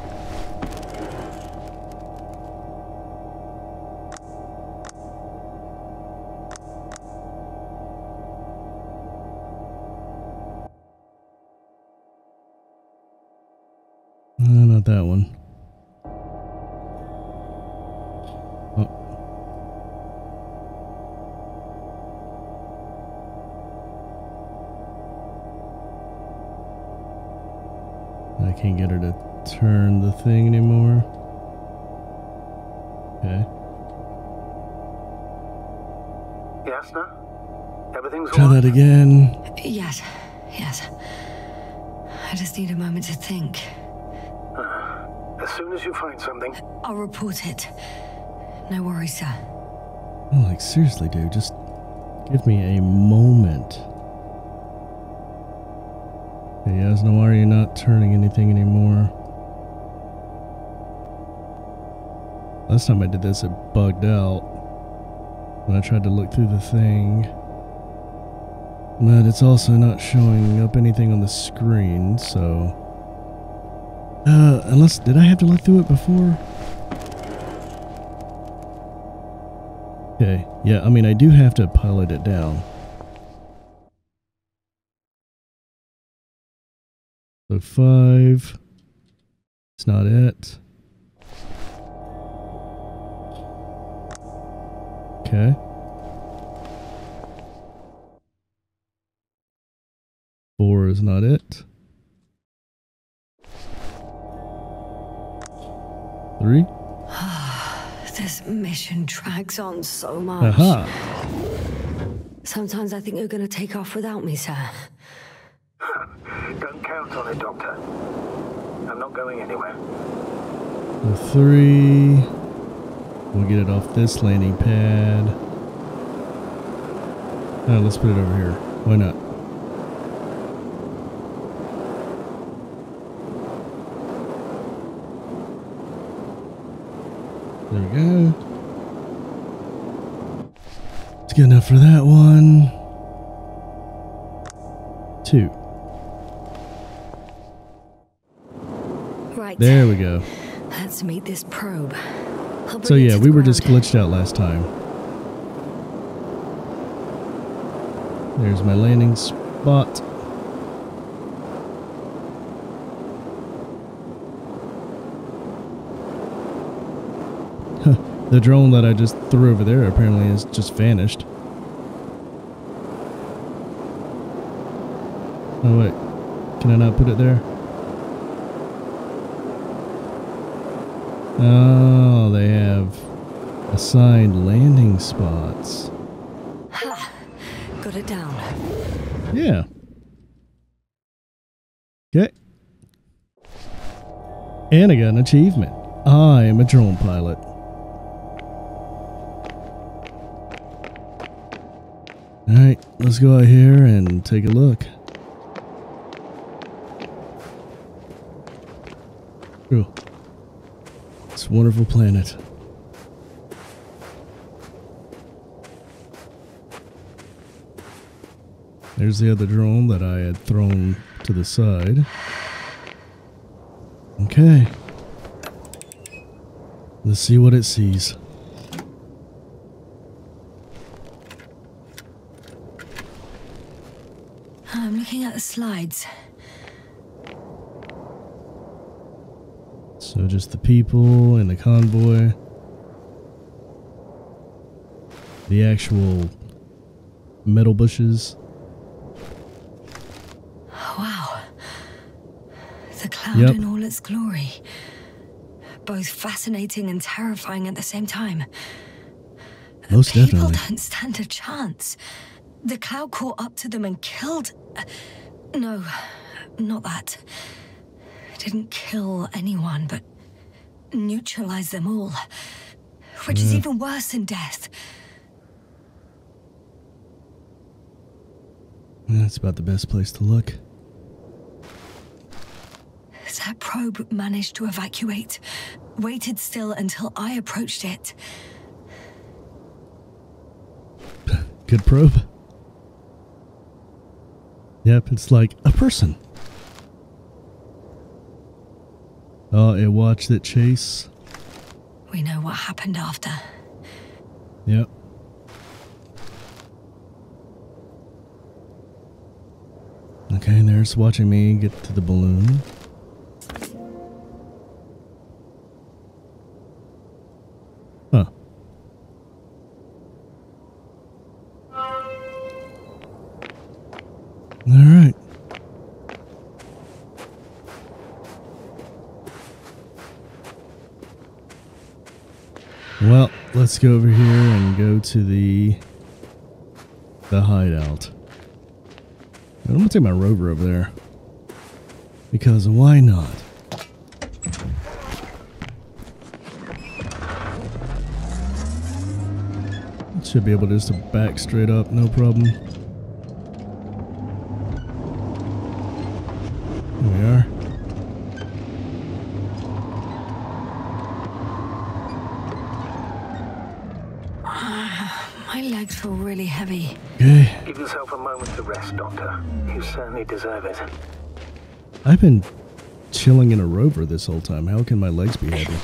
Like seriously, dude, just give me a moment. Hey, Yasna, why are you not turning anything anymore? Last time I did this, it bugged out when I tried to look through the thing. But it's also not showing up anything on the screen, so. Uh, unless, did I have to look through it before? Okay, yeah, I mean, I do have to pilot it down. So five. It's not it. Okay. Four is not it. Three. This mission drags on so much. Aha. Sometimes I think you're going to take off without me, sir. Don't count on it, Doctor. I'm not going anywhere. The three. We'll get it off this landing pad. Oh, let's put it over here. Why not? There we go. It's good enough for that one. Two. Right. There we go. Let's meet this probe. So yeah, we were just glitched out last time. There's my landing spot. Huh, the drone that I just threw over there apparently has just vanished. Oh wait, can I not put it there? Oh, they have assigned landing spots. Ha! Got it down. Yeah. Okay. And I got an achievement. I am a drone pilot. Alright, let's go out here and take a look. Ooh. This wonderful planet. There's the other drone that I had thrown to the side. Okay. Let's see what it sees. I'm looking at the slides. So just the people and the convoy. The actual metal bushes. Wow. The cloud Yep. in all its glory. Both fascinating and terrifying at the same time. Most People definitely. don't stand a chance. The cloud caught up to them and killed. uh, No, not that. It didn't kill anyone, but neutralized them all. Which is hmm. even worse than death. That's about the best place to look. That probe managed to evacuate, waited still until I approached it. Good probe. Yep, it's like a person. Oh, it watched it chase. We know what happened after. Yep. Okay, and there's watching me get to the balloon. All right. Well, let's go over here and go to the the hideout. I'm gonna take my rover over there. Because why not? Should be able just to back straight up, no problem. There we are. My legs feel really heavy. Okay. Give yourself a moment to rest, Doctor. You certainly deserve it. I've been chilling in a rover this whole time. How can my legs be heavy?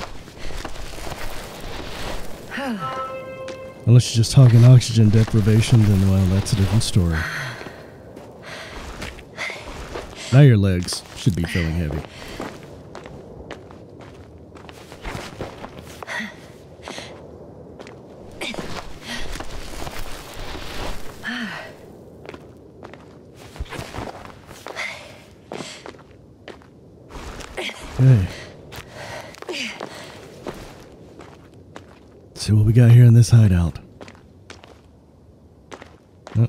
Unless you're just talking oxygen deprivation, then well, that's a different story. Now your legs should be feeling heavy. Okay. Let's see what we got here in this hideout. Oh.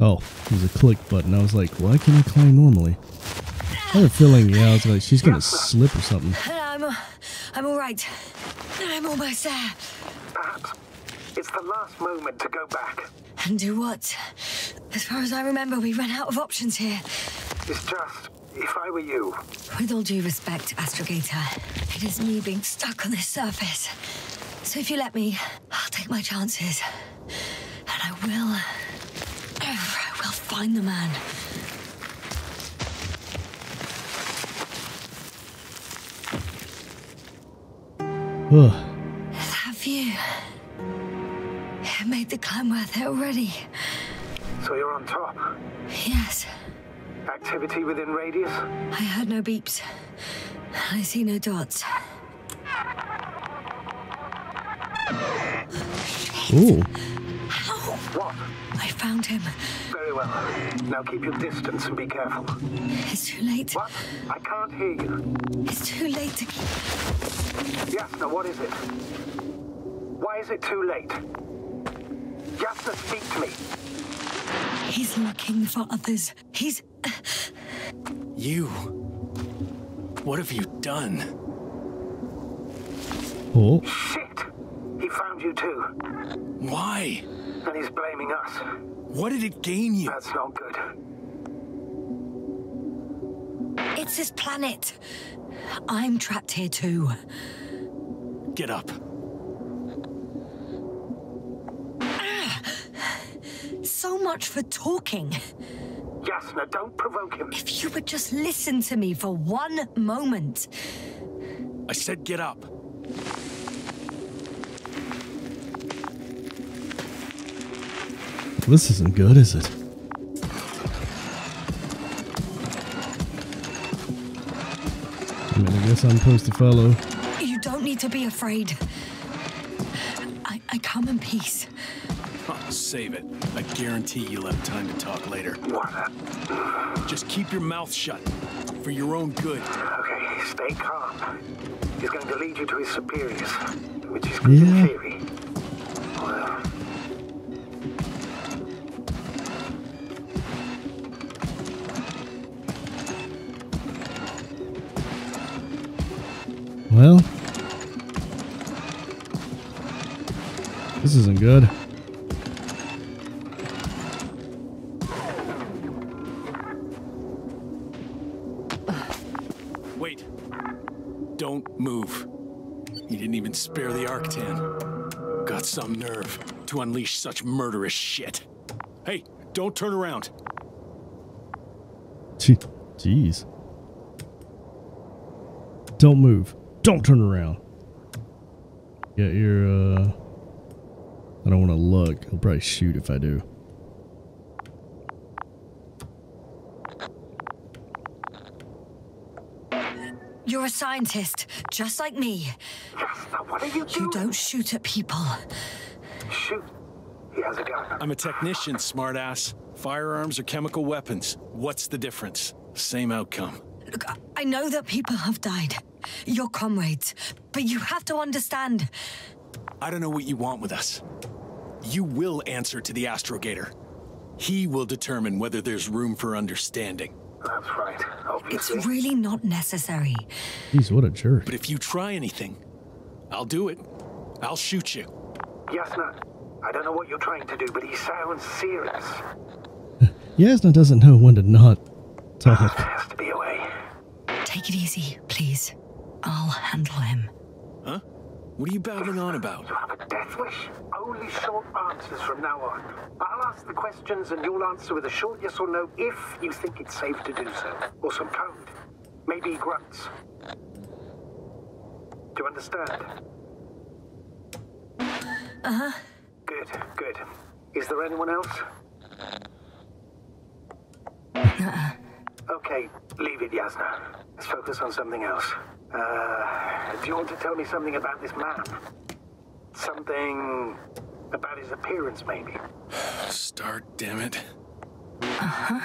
Oh, there's a click button. I was like, why can't I climb normally? I had a feeling, yeah, I was like, she's gonna slip or something. I'm, uh, I'm all right. I'm almost there. Perhaps it's the last moment to go back. And do what? As far as I remember, we ran out of options here. It's just, if I were you, With all due respect, Astrogator, it is me being stuck on this surface. So if you let me, I'll take my chances. And I will. I will find the man. Ugh. That view. It made the climb worth it already. So you're on top. Yes, Activity within radius? I heard no beeps. I see no dots. Ooh. Ow! What? I found him. Very well. Now keep your distance and be careful. It's too late. What? I can't hear you. It's too late to keep. Yes, now what is it? Why is it too late? Yasna, speak to me. He's looking for others. He's. You. What have you done? Oh. Shit! He found you too. Why? And he's blaming us. What did it gain you? That's not good. It's his planet. I'm trapped here too. Get up. So much for talking. Yasna, don't provoke him. If you would just listen to me for one moment. I said get up. This isn't good, is it? I mean, I guess I'm supposed to follow. You don't need to be afraid. I, I come in peace. Huh, save it. I guarantee you'll have time to talk later. What? Just keep your mouth shut. For your own good. Okay, stay calm. He's going to lead you to his superiors, which is good Yeah. theory. Well, Well, this isn't good. To unleash such murderous shit. Hey, don't turn around. Gee- Jeez. Don't move. Don't turn around. Get your, uh. I don't want to look. He'll probably shoot if I do. You're a scientist, just like me. Yasna, what are you doing? You don't shoot at people. Shoot. He has a gun. I'm a technician, smartass. Firearms or chemical weapons. What's the difference? Same outcome. Look, I- I know that people have died. Your comrades. But you have to understand. I don't know what you want with us. You will answer to the Astrogator. He will determine whether there's room for understanding. That's right, It's really not necessary. Jeez, what a jerk. But if you try anything, I'll do it. I'll shoot you. Yasna, I don't know what you're trying to do, but he sounds serious. Yasna doesn't know when to not talk. Ah, there has to be a way. Take it easy, please. I'll handle him. Huh? What are you babbling on about? You have a death wish? Only short answers from now on. I'll ask the questions and you'll answer with a short yes or no if you think it's safe to do so. Or some code. Maybe grunts. Do you understand? Uh huh. Good, good. Is there anyone else? Okay, leave it, Yasna. Let's focus on something else. Uh, do you want to tell me something about this man? Something about his appearance, maybe. Start, damn it. Uh-huh.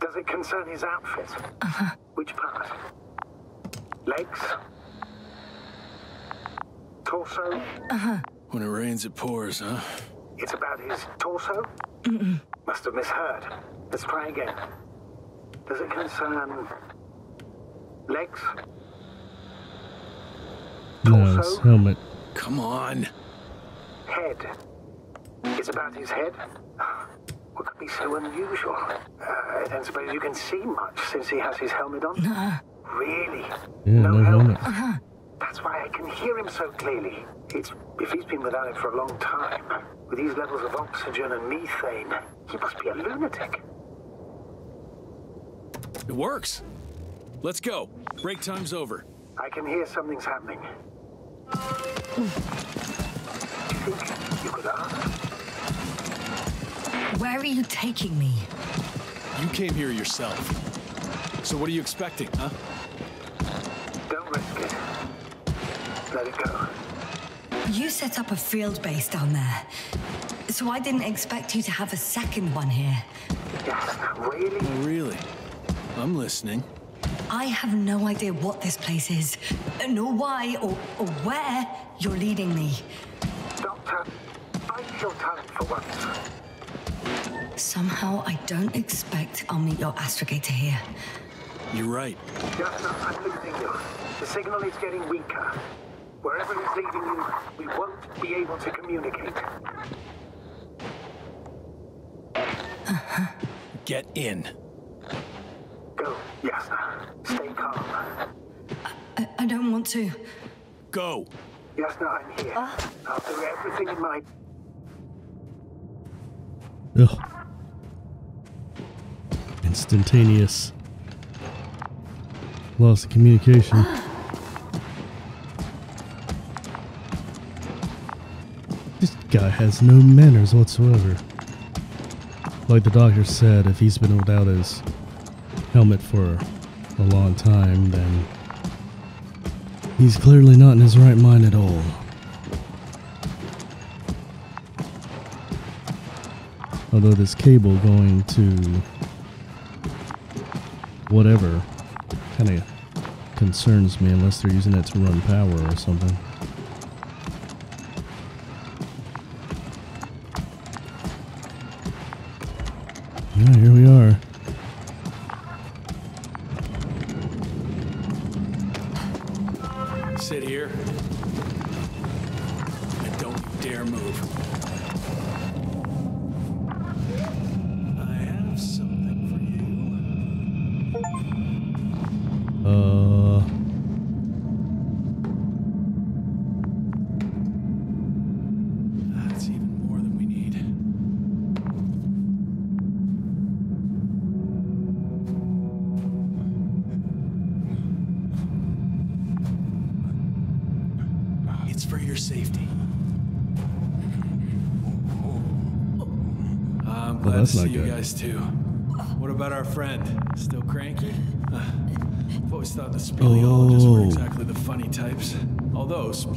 Does it concern his outfit? Uh-huh. Which part? Legs? Torso? When it rains, it pours, huh? It's about his torso? Must have misheard. Let's try again. Does it concern legs? No, it's Torso? helmet. Come on. Head? It's about his head? What could be so unusual? Uh, I don't suppose you can see much since he has his helmet on? Nah. Really? Yeah, no helmet. That's why I can hear him so clearly. It's if he's been without it for a long time, with these levels of oxygen and methane, he must be a lunatic. It works. Let's go. Break time's over. I can hear something's happening. Do you think you could ask? Where are you taking me? You came here yourself. So what are you expecting, huh? Let it go. You set up a field base down there. So I didn't expect you to have a second one here. Yes, really? Oh, really? I'm listening. I have no idea what this place is, nor why or, or where you're leading me. Doctor, bite your tongue for once. Somehow I don't expect I'll meet your astrogator here. You're right. Just not, I'm losing you. The signal is getting weaker. Wherever he's leading you, we won't be able to communicate. Get in. Go, Yasna. Stay calm. I, I don't want to. Go. Yasna, I'm here. Ah. I'll do everything in my Ugh. Instantaneous loss of communication. This guy has no manners whatsoever. Like the doctor said, if he's been without his helmet for a long time, then he's clearly not in his right mind at all. Although this cable going to whatever kind of concerns me unless they're using it to run power or something. Here we are.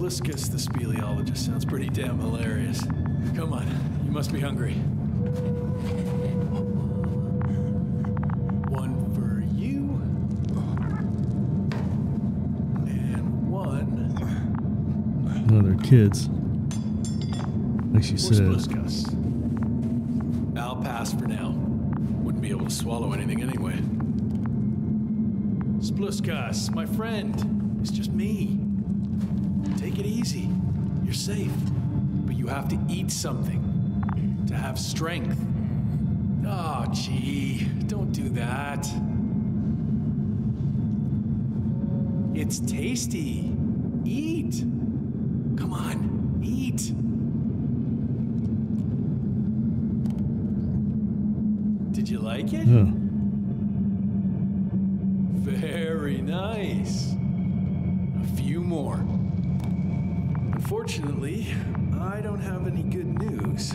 Although the speleologist sounds pretty damn hilarious. Come on, you must be hungry. One for you. And one no, they're kids. Like she said. Spliskus. I'll pass for now. Wouldn't be able to swallow anything anyway. Spluskas, my friend. It's just me. You're safe. But you have to eat something to have strength. Oh, gee. Don't do that. It's tasty. Eat. Come on, eat. Did you like it? Huh. Unfortunately, I don't have any good news.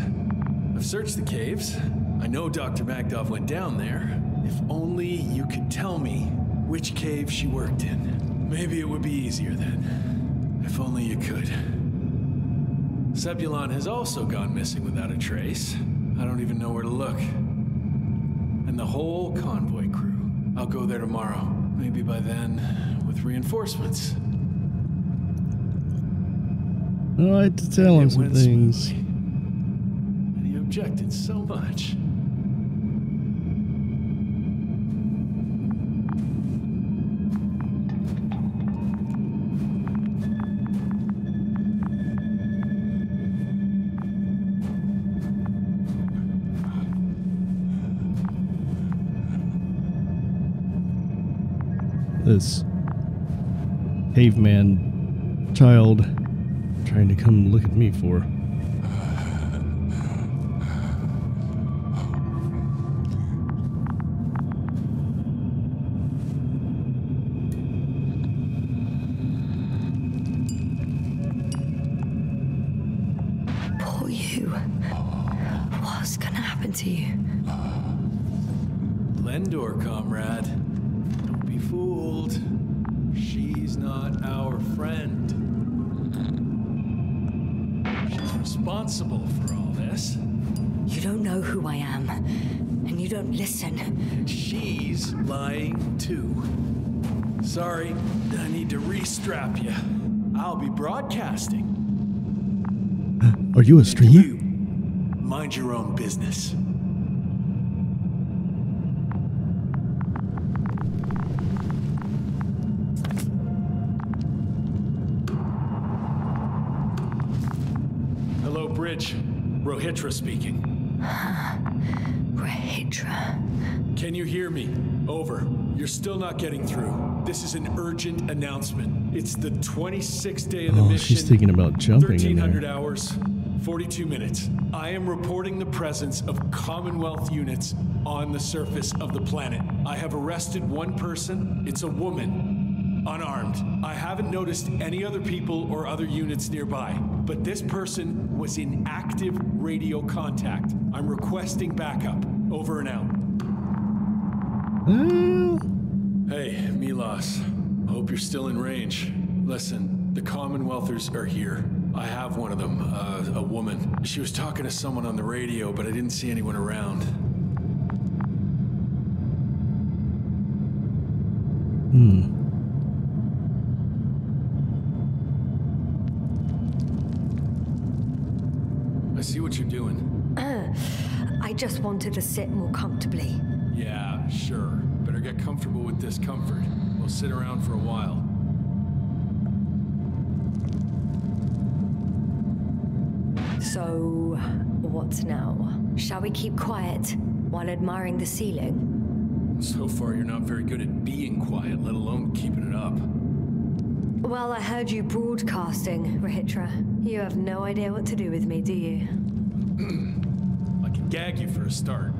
I've searched the caves. I know Dr. Magdov went down there. If only you could tell me which cave she worked in. Maybe it would be easier then. If only you could. Zebulon has also gone missing without a trace. I don't even know where to look. And the whole convoy crew. I'll go there tomorrow. Maybe by then, with reinforcements. I like to tell him some things. smoothly. And he objected so much. This caveman child trying to come look at me for. Sorry, I need to restrap you. I'll be broadcasting. Are you a streamer? You mind your own business. Hello, Bridge. Rohitra speaking. Rohitra. Can you hear me? Over. You're still not getting through. This is an urgent announcement. It's the 26th day of the Oh, mission. she's thinking about jumping 1300 there. hours, 42 minutes. I am reporting the presence of Commonwealth units on the surface of the planet. I have arrested one person. It's a woman, unarmed. I haven't noticed any other people or other units nearby, but this person was in active radio contact. I'm requesting backup. Over and out. Well, Hey, Milos. I hope you're still in range. Listen, the Commonwealthers are here. I have one of them, uh, a woman. She was talking to someone on the radio, but I didn't see anyone around. Hmm. I see what you're doing. I just wanted to sit more comfortably. Sure. Better get comfortable with discomfort. We'll sit around for a while. So, what now? Shall we keep quiet while admiring the ceiling? So far, you're not very good at being quiet, let alone keeping it up. Well, I heard you broadcasting, Rohitra. You have no idea what to do with me, do you? I can gag you for a start.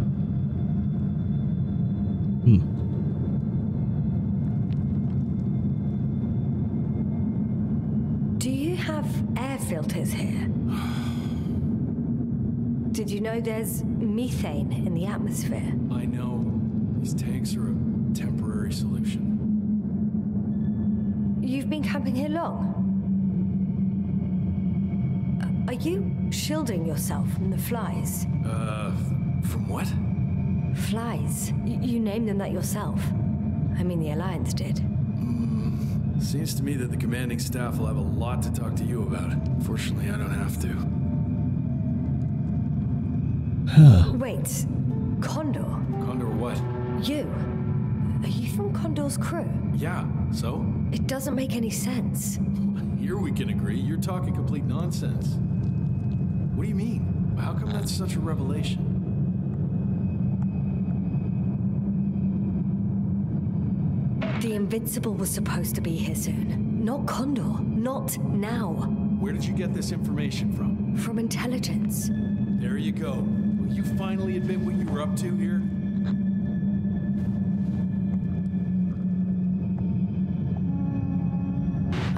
Do you have air filters here? Did you know there's methane in the atmosphere? I know these tanks are a temporary solution. You've been camping here long? Are you shielding yourself from the flies? Uh, from what? Flies? Y- you named them that yourself. I mean, the Alliance did. Hmm. Seems to me that the commanding staff will have a lot to talk to you about. Fortunately, I don't have to. Huh. Wait, Condor? Condor what? You? Are you from Condor's crew? Yeah, so? It doesn't make any sense. Here we can agree. You're talking complete nonsense. What do you mean? How come that's such a revelation? The Invincible was supposed to be here soon. Not Condor. Not now. Where did you get this information from? From intelligence. There you go. Will you finally admit what you were up to here?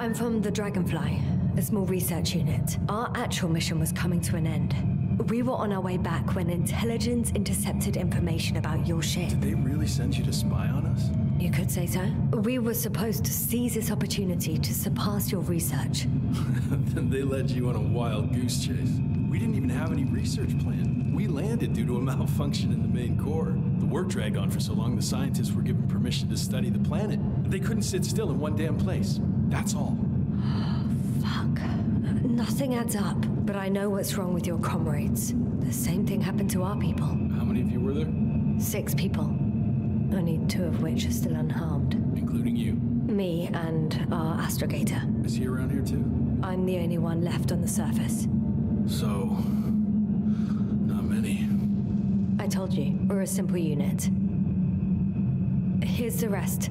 I'm from the Dragonfly, a small research unit. Our actual mission was coming to an end. We were on our way back when intelligence intercepted information about your ship. Did they really send you to spy on us? You could say so. We were supposed to seize this opportunity to surpass your research. then they led you on a wild goose chase. We didn't even have any research plan. We landed due to a malfunction in the main core. The work dragged on for so long, the scientists were given permission to study the planet. They couldn't sit still in one damn place. That's all. Fuck. Nothing adds up, but I know what's wrong with your comrades. The same thing happened to our people. How many of you were there? Six people. Only two of which are still unharmed. Including you. Me and our astrogator. Is he around here too? I'm the only one left on the surface. So. Not many. I told you, we're a simple unit. Here's the rest.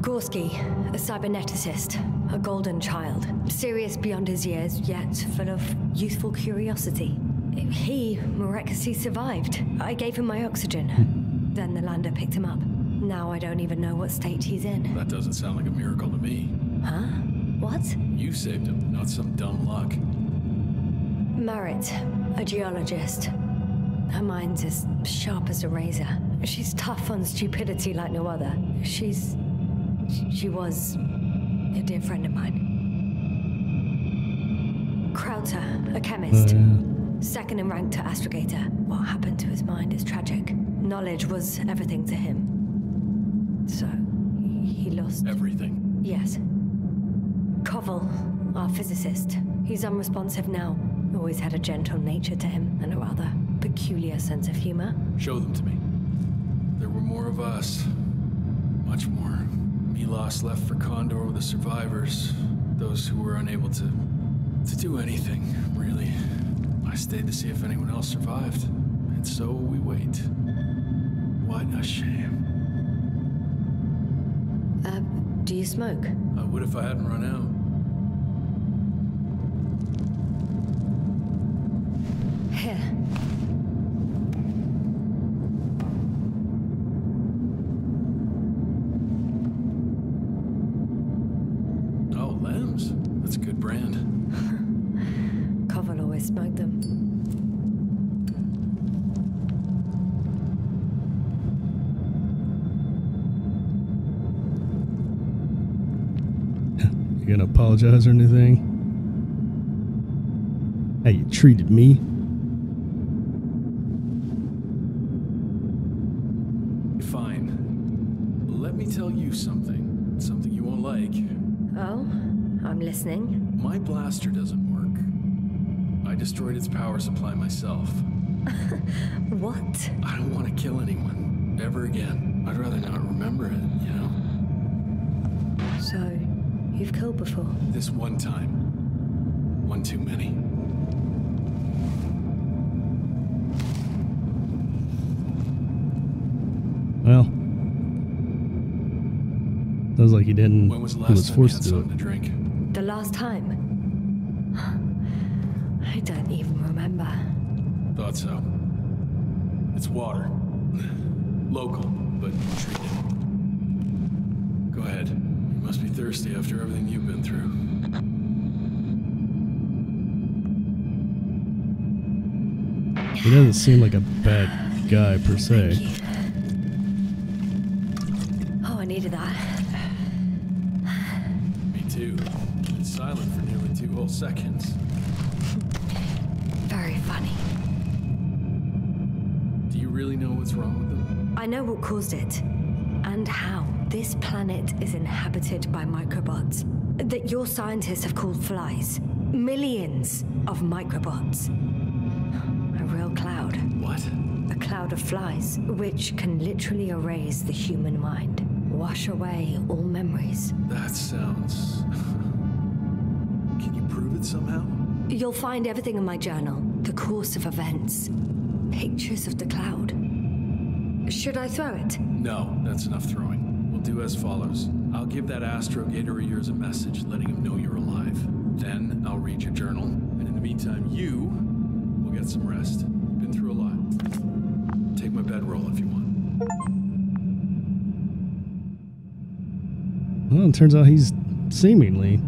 Gorski, a cyberneticist, a golden child, serious beyond his years, yet full of youthful curiosity. He miraculously survived. I gave him my oxygen. Hmm. then the lander picked him up. Now I don't even know what state he's in. That doesn't sound like a miracle to me. Huh? What? You saved him, not some dumb luck. Merritt, a geologist. Her mind's as sharp as a razor. She's tough on stupidity like no other. She's. She was a dear friend of mine. Krauter, a chemist. Oh, Second in rank to Astrogator. What happened to his mind is tragic. Knowledge was everything to him. So, he lost. Everything. Yes. Koval, our physicist. He's unresponsive now. Always had a gentle nature to him and a rather peculiar sense of humor. Show them to me. There were more of us. Much more. Milos left for Condor with the survivors. Those who were unable to. to do anything, really. I stayed to see if anyone else survived. And so we wait. What a shame. Uh, do you smoke? I would if I hadn't run out. Apologize or anything? How you treated me? Fine. Let me tell you something. Something you won't like. Oh? I'm listening. My blaster doesn't work. I destroyed its power supply myself. What? I don't want to kill anyone. Ever again. I'd rather not remember it, you know? So, you've killed before? This one time. One too many. Well, sounds like he didn't. When was the he last was time you forced had to do it. something to drink? The last time? I don't even remember. Thought so. It's water. Local, but treated. Go ahead. You must be thirsty after everything you've been through. He doesn't seem like a bad guy per se. Oh, I needed that. Me too. Been silent for nearly two whole seconds. Very funny. Do you really know what's wrong with them? I know what caused it. And how. This planet is inhabited by microbots that your scientists have called flies. Millions of microbots. A real cloud. What? A cloud of flies, which can literally erase the human mind, wash away all memories. That sounds. Can you prove it somehow? You'll find everything in my journal the course of events, pictures of the cloud. Should I throw it? No, that's enough throwing. Do as follows. I'll give that astrogator of yours a message letting him know you're alive. Then I'll read your journal, and in the meantime, you will get some rest. You've been through a lot. Take my bedroll if you want. Well, it turns out he's seemingly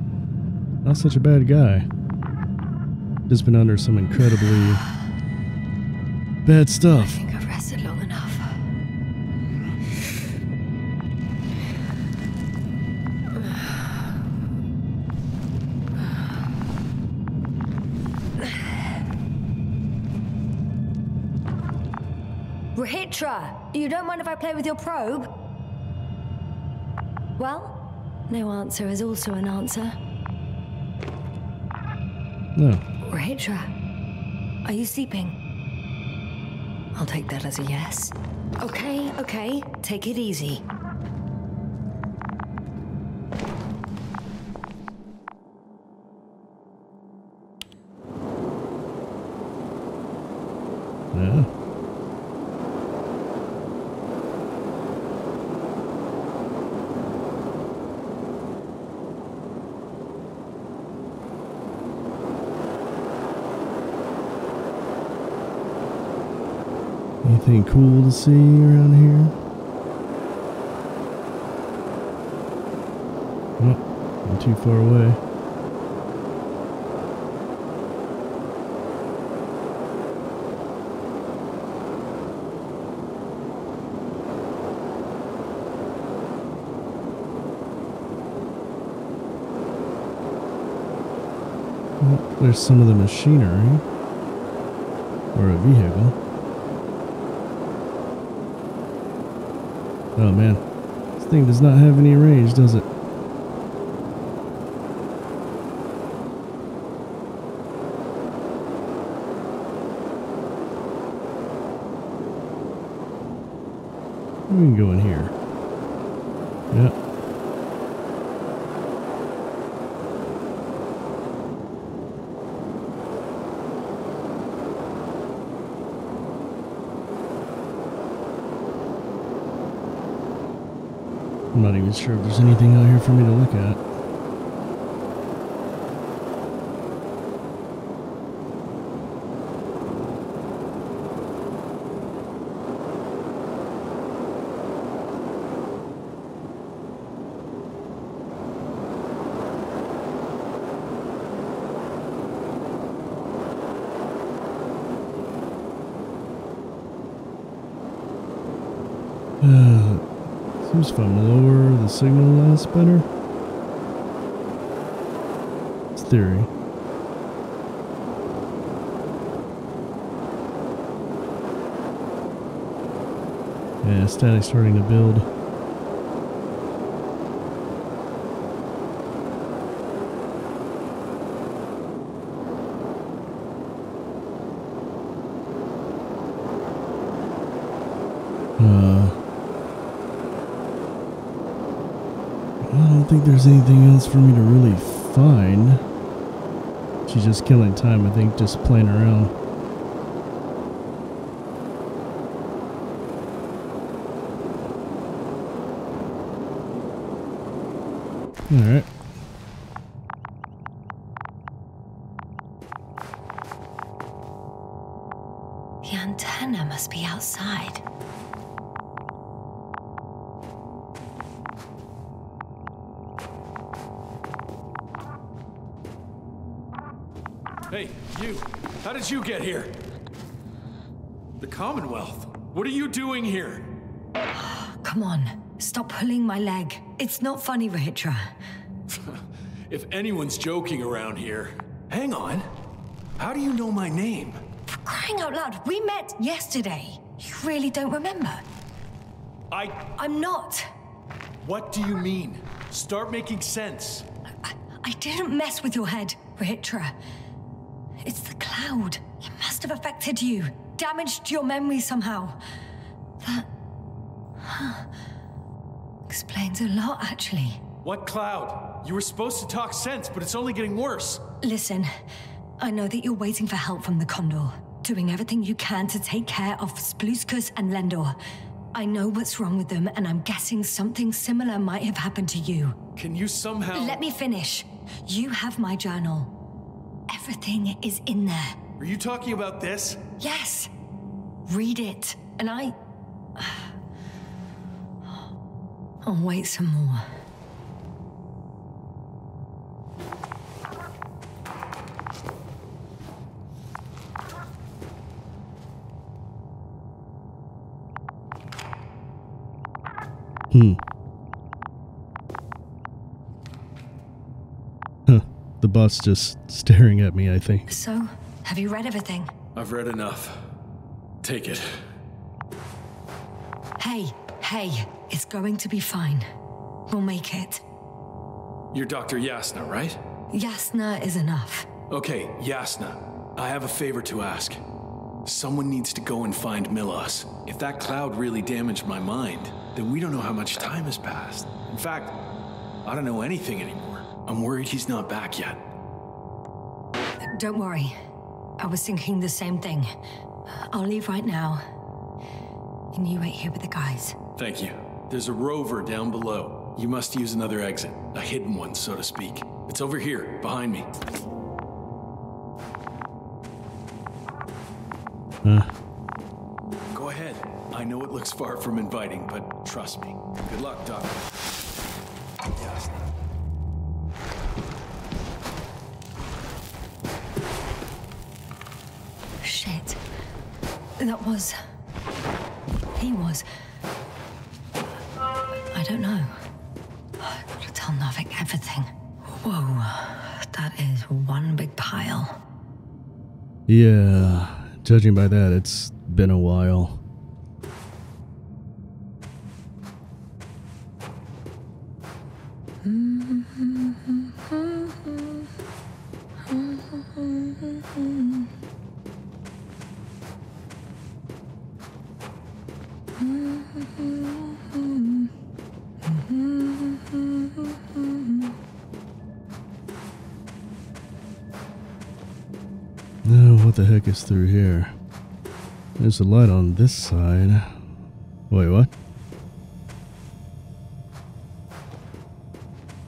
not such a bad guy. Just been under some incredibly bad stuff. Rohitra, you don't mind if I play with your probe? Well, no answer is also an answer. No. Rohitra, are you sleeping? I'll take that as a yes. Okay, okay, take it easy. Yeah. Anything cool to see around here? Oh, I'm too far away. Oh, there's some of the machinery. Or a vehicle. Oh man. This thing does not have any range, does it? We can go in here. Yep. Not sure if there's anything out here for me to look at. Uh, seems if I'm lower, the It's theory. Yeah, static's starting to build. Uh, I don't think anything else for me to really find. She's just killing time, I think, just playing around. Alright. It's not funny, Rohitra. If anyone's joking around here. Hang on. How do you know my name? For crying out loud, we met yesterday. You really don't remember? I. I'm not. What do you mean? Start making sense. I, I didn't mess with your head, Rohitra. It's the cloud. It must have affected you, damaged your memory somehow. A lot, actually. What cloud? You were supposed to talk sense, but it's only getting worse. Listen, I know that you're waiting for help from the Condor, doing everything you can to take care of Spluskus and Lendor. I know what's wrong with them, and I'm guessing something similar might have happened to you. Can you somehow. Let me finish. You have my journal. Everything is in there. Are you talking about this? Yes. Read it, and I. I'll wait some more. Hmm. Huh. The boss just staring at me, I think. So, have you read everything? I've read enough. Take it. Hey, hey, it's going to be fine. We'll make it. You're Dr. Yasna, right? Yasna is enough. Okay, Yasna. I have a favor to ask. Someone needs to go and find Milos. If that cloud really damaged my mind, then we don't know how much time has passed. In fact, I don't know anything anymore. I'm worried he's not back yet. Don't worry. I was thinking the same thing. I'll leave right now. And you wait here with the guys. Thank you. There's a rover down below. You must use another exit. A hidden one, so to speak. It's over here, behind me. Uh, Go ahead. I know it looks far from inviting, but trust me. Good luck, Doctor. Yasna. Shit. That was. He was. Yeah, judging by that, it's been a while. Through here? There's a light on this side. Wait, what?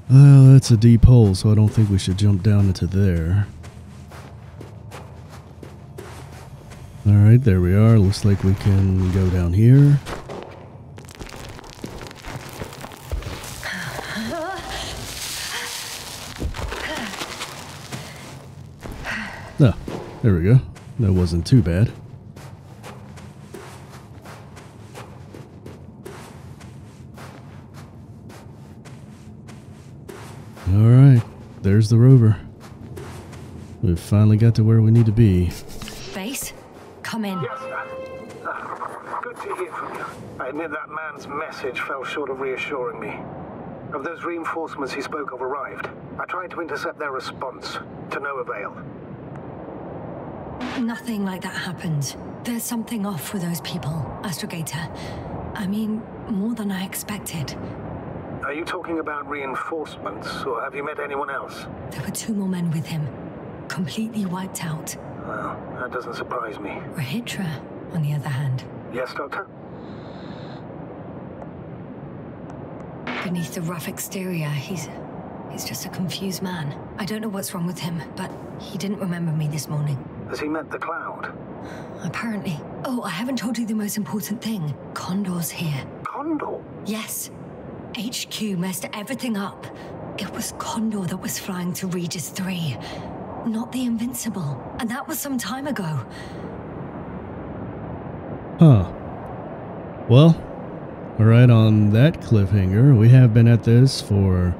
Well, that's a deep hole, so I don't think we should jump down into there. Alright, there we are. Looks like we can go down here. No, there we go. That wasn't too bad. Alright, there's the rover. We've finally got to where we need to be. Base? Come in. Yes, sir. Good to hear from you. I admit that man's message fell short of reassuring me. Have those reinforcements he spoke of arrived? I tried to intercept their response, to no avail. Nothing like that happened. There's something off with those people, Astrogator. I mean, more than I expected. Are you talking about reinforcements, or have you met anyone else? There were two more men with him, completely wiped out. Well, that doesn't surprise me. Rohitra, on the other hand, Yes, Doctor? beneath the rough exterior, he's. he's just a confused man. I don't know what's wrong with him, but he didn't remember me this morning. Has he met the cloud? Apparently. Oh, I haven't told you the most important thing. Condor's here. Condor? Yes. HQ messed everything up. It was Condor that was flying to Regis 3, not the Invincible. And that was some time ago. Huh. Well, alright, on that cliffhanger, we have been at this for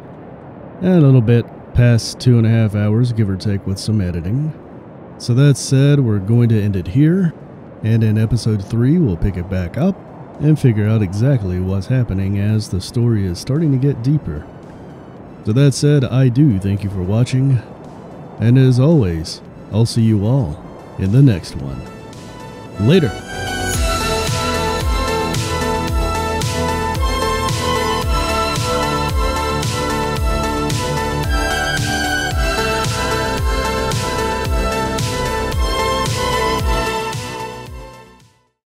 eh, a little bit past two and a half hours, give or take, with some editing. So that said, we're going to end it here, and in episode 3, we'll pick it back up and figure out exactly what's happening as the story is starting to get deeper. So that said, I do thank you for watching, and as always, I'll see you all in the next one. Later.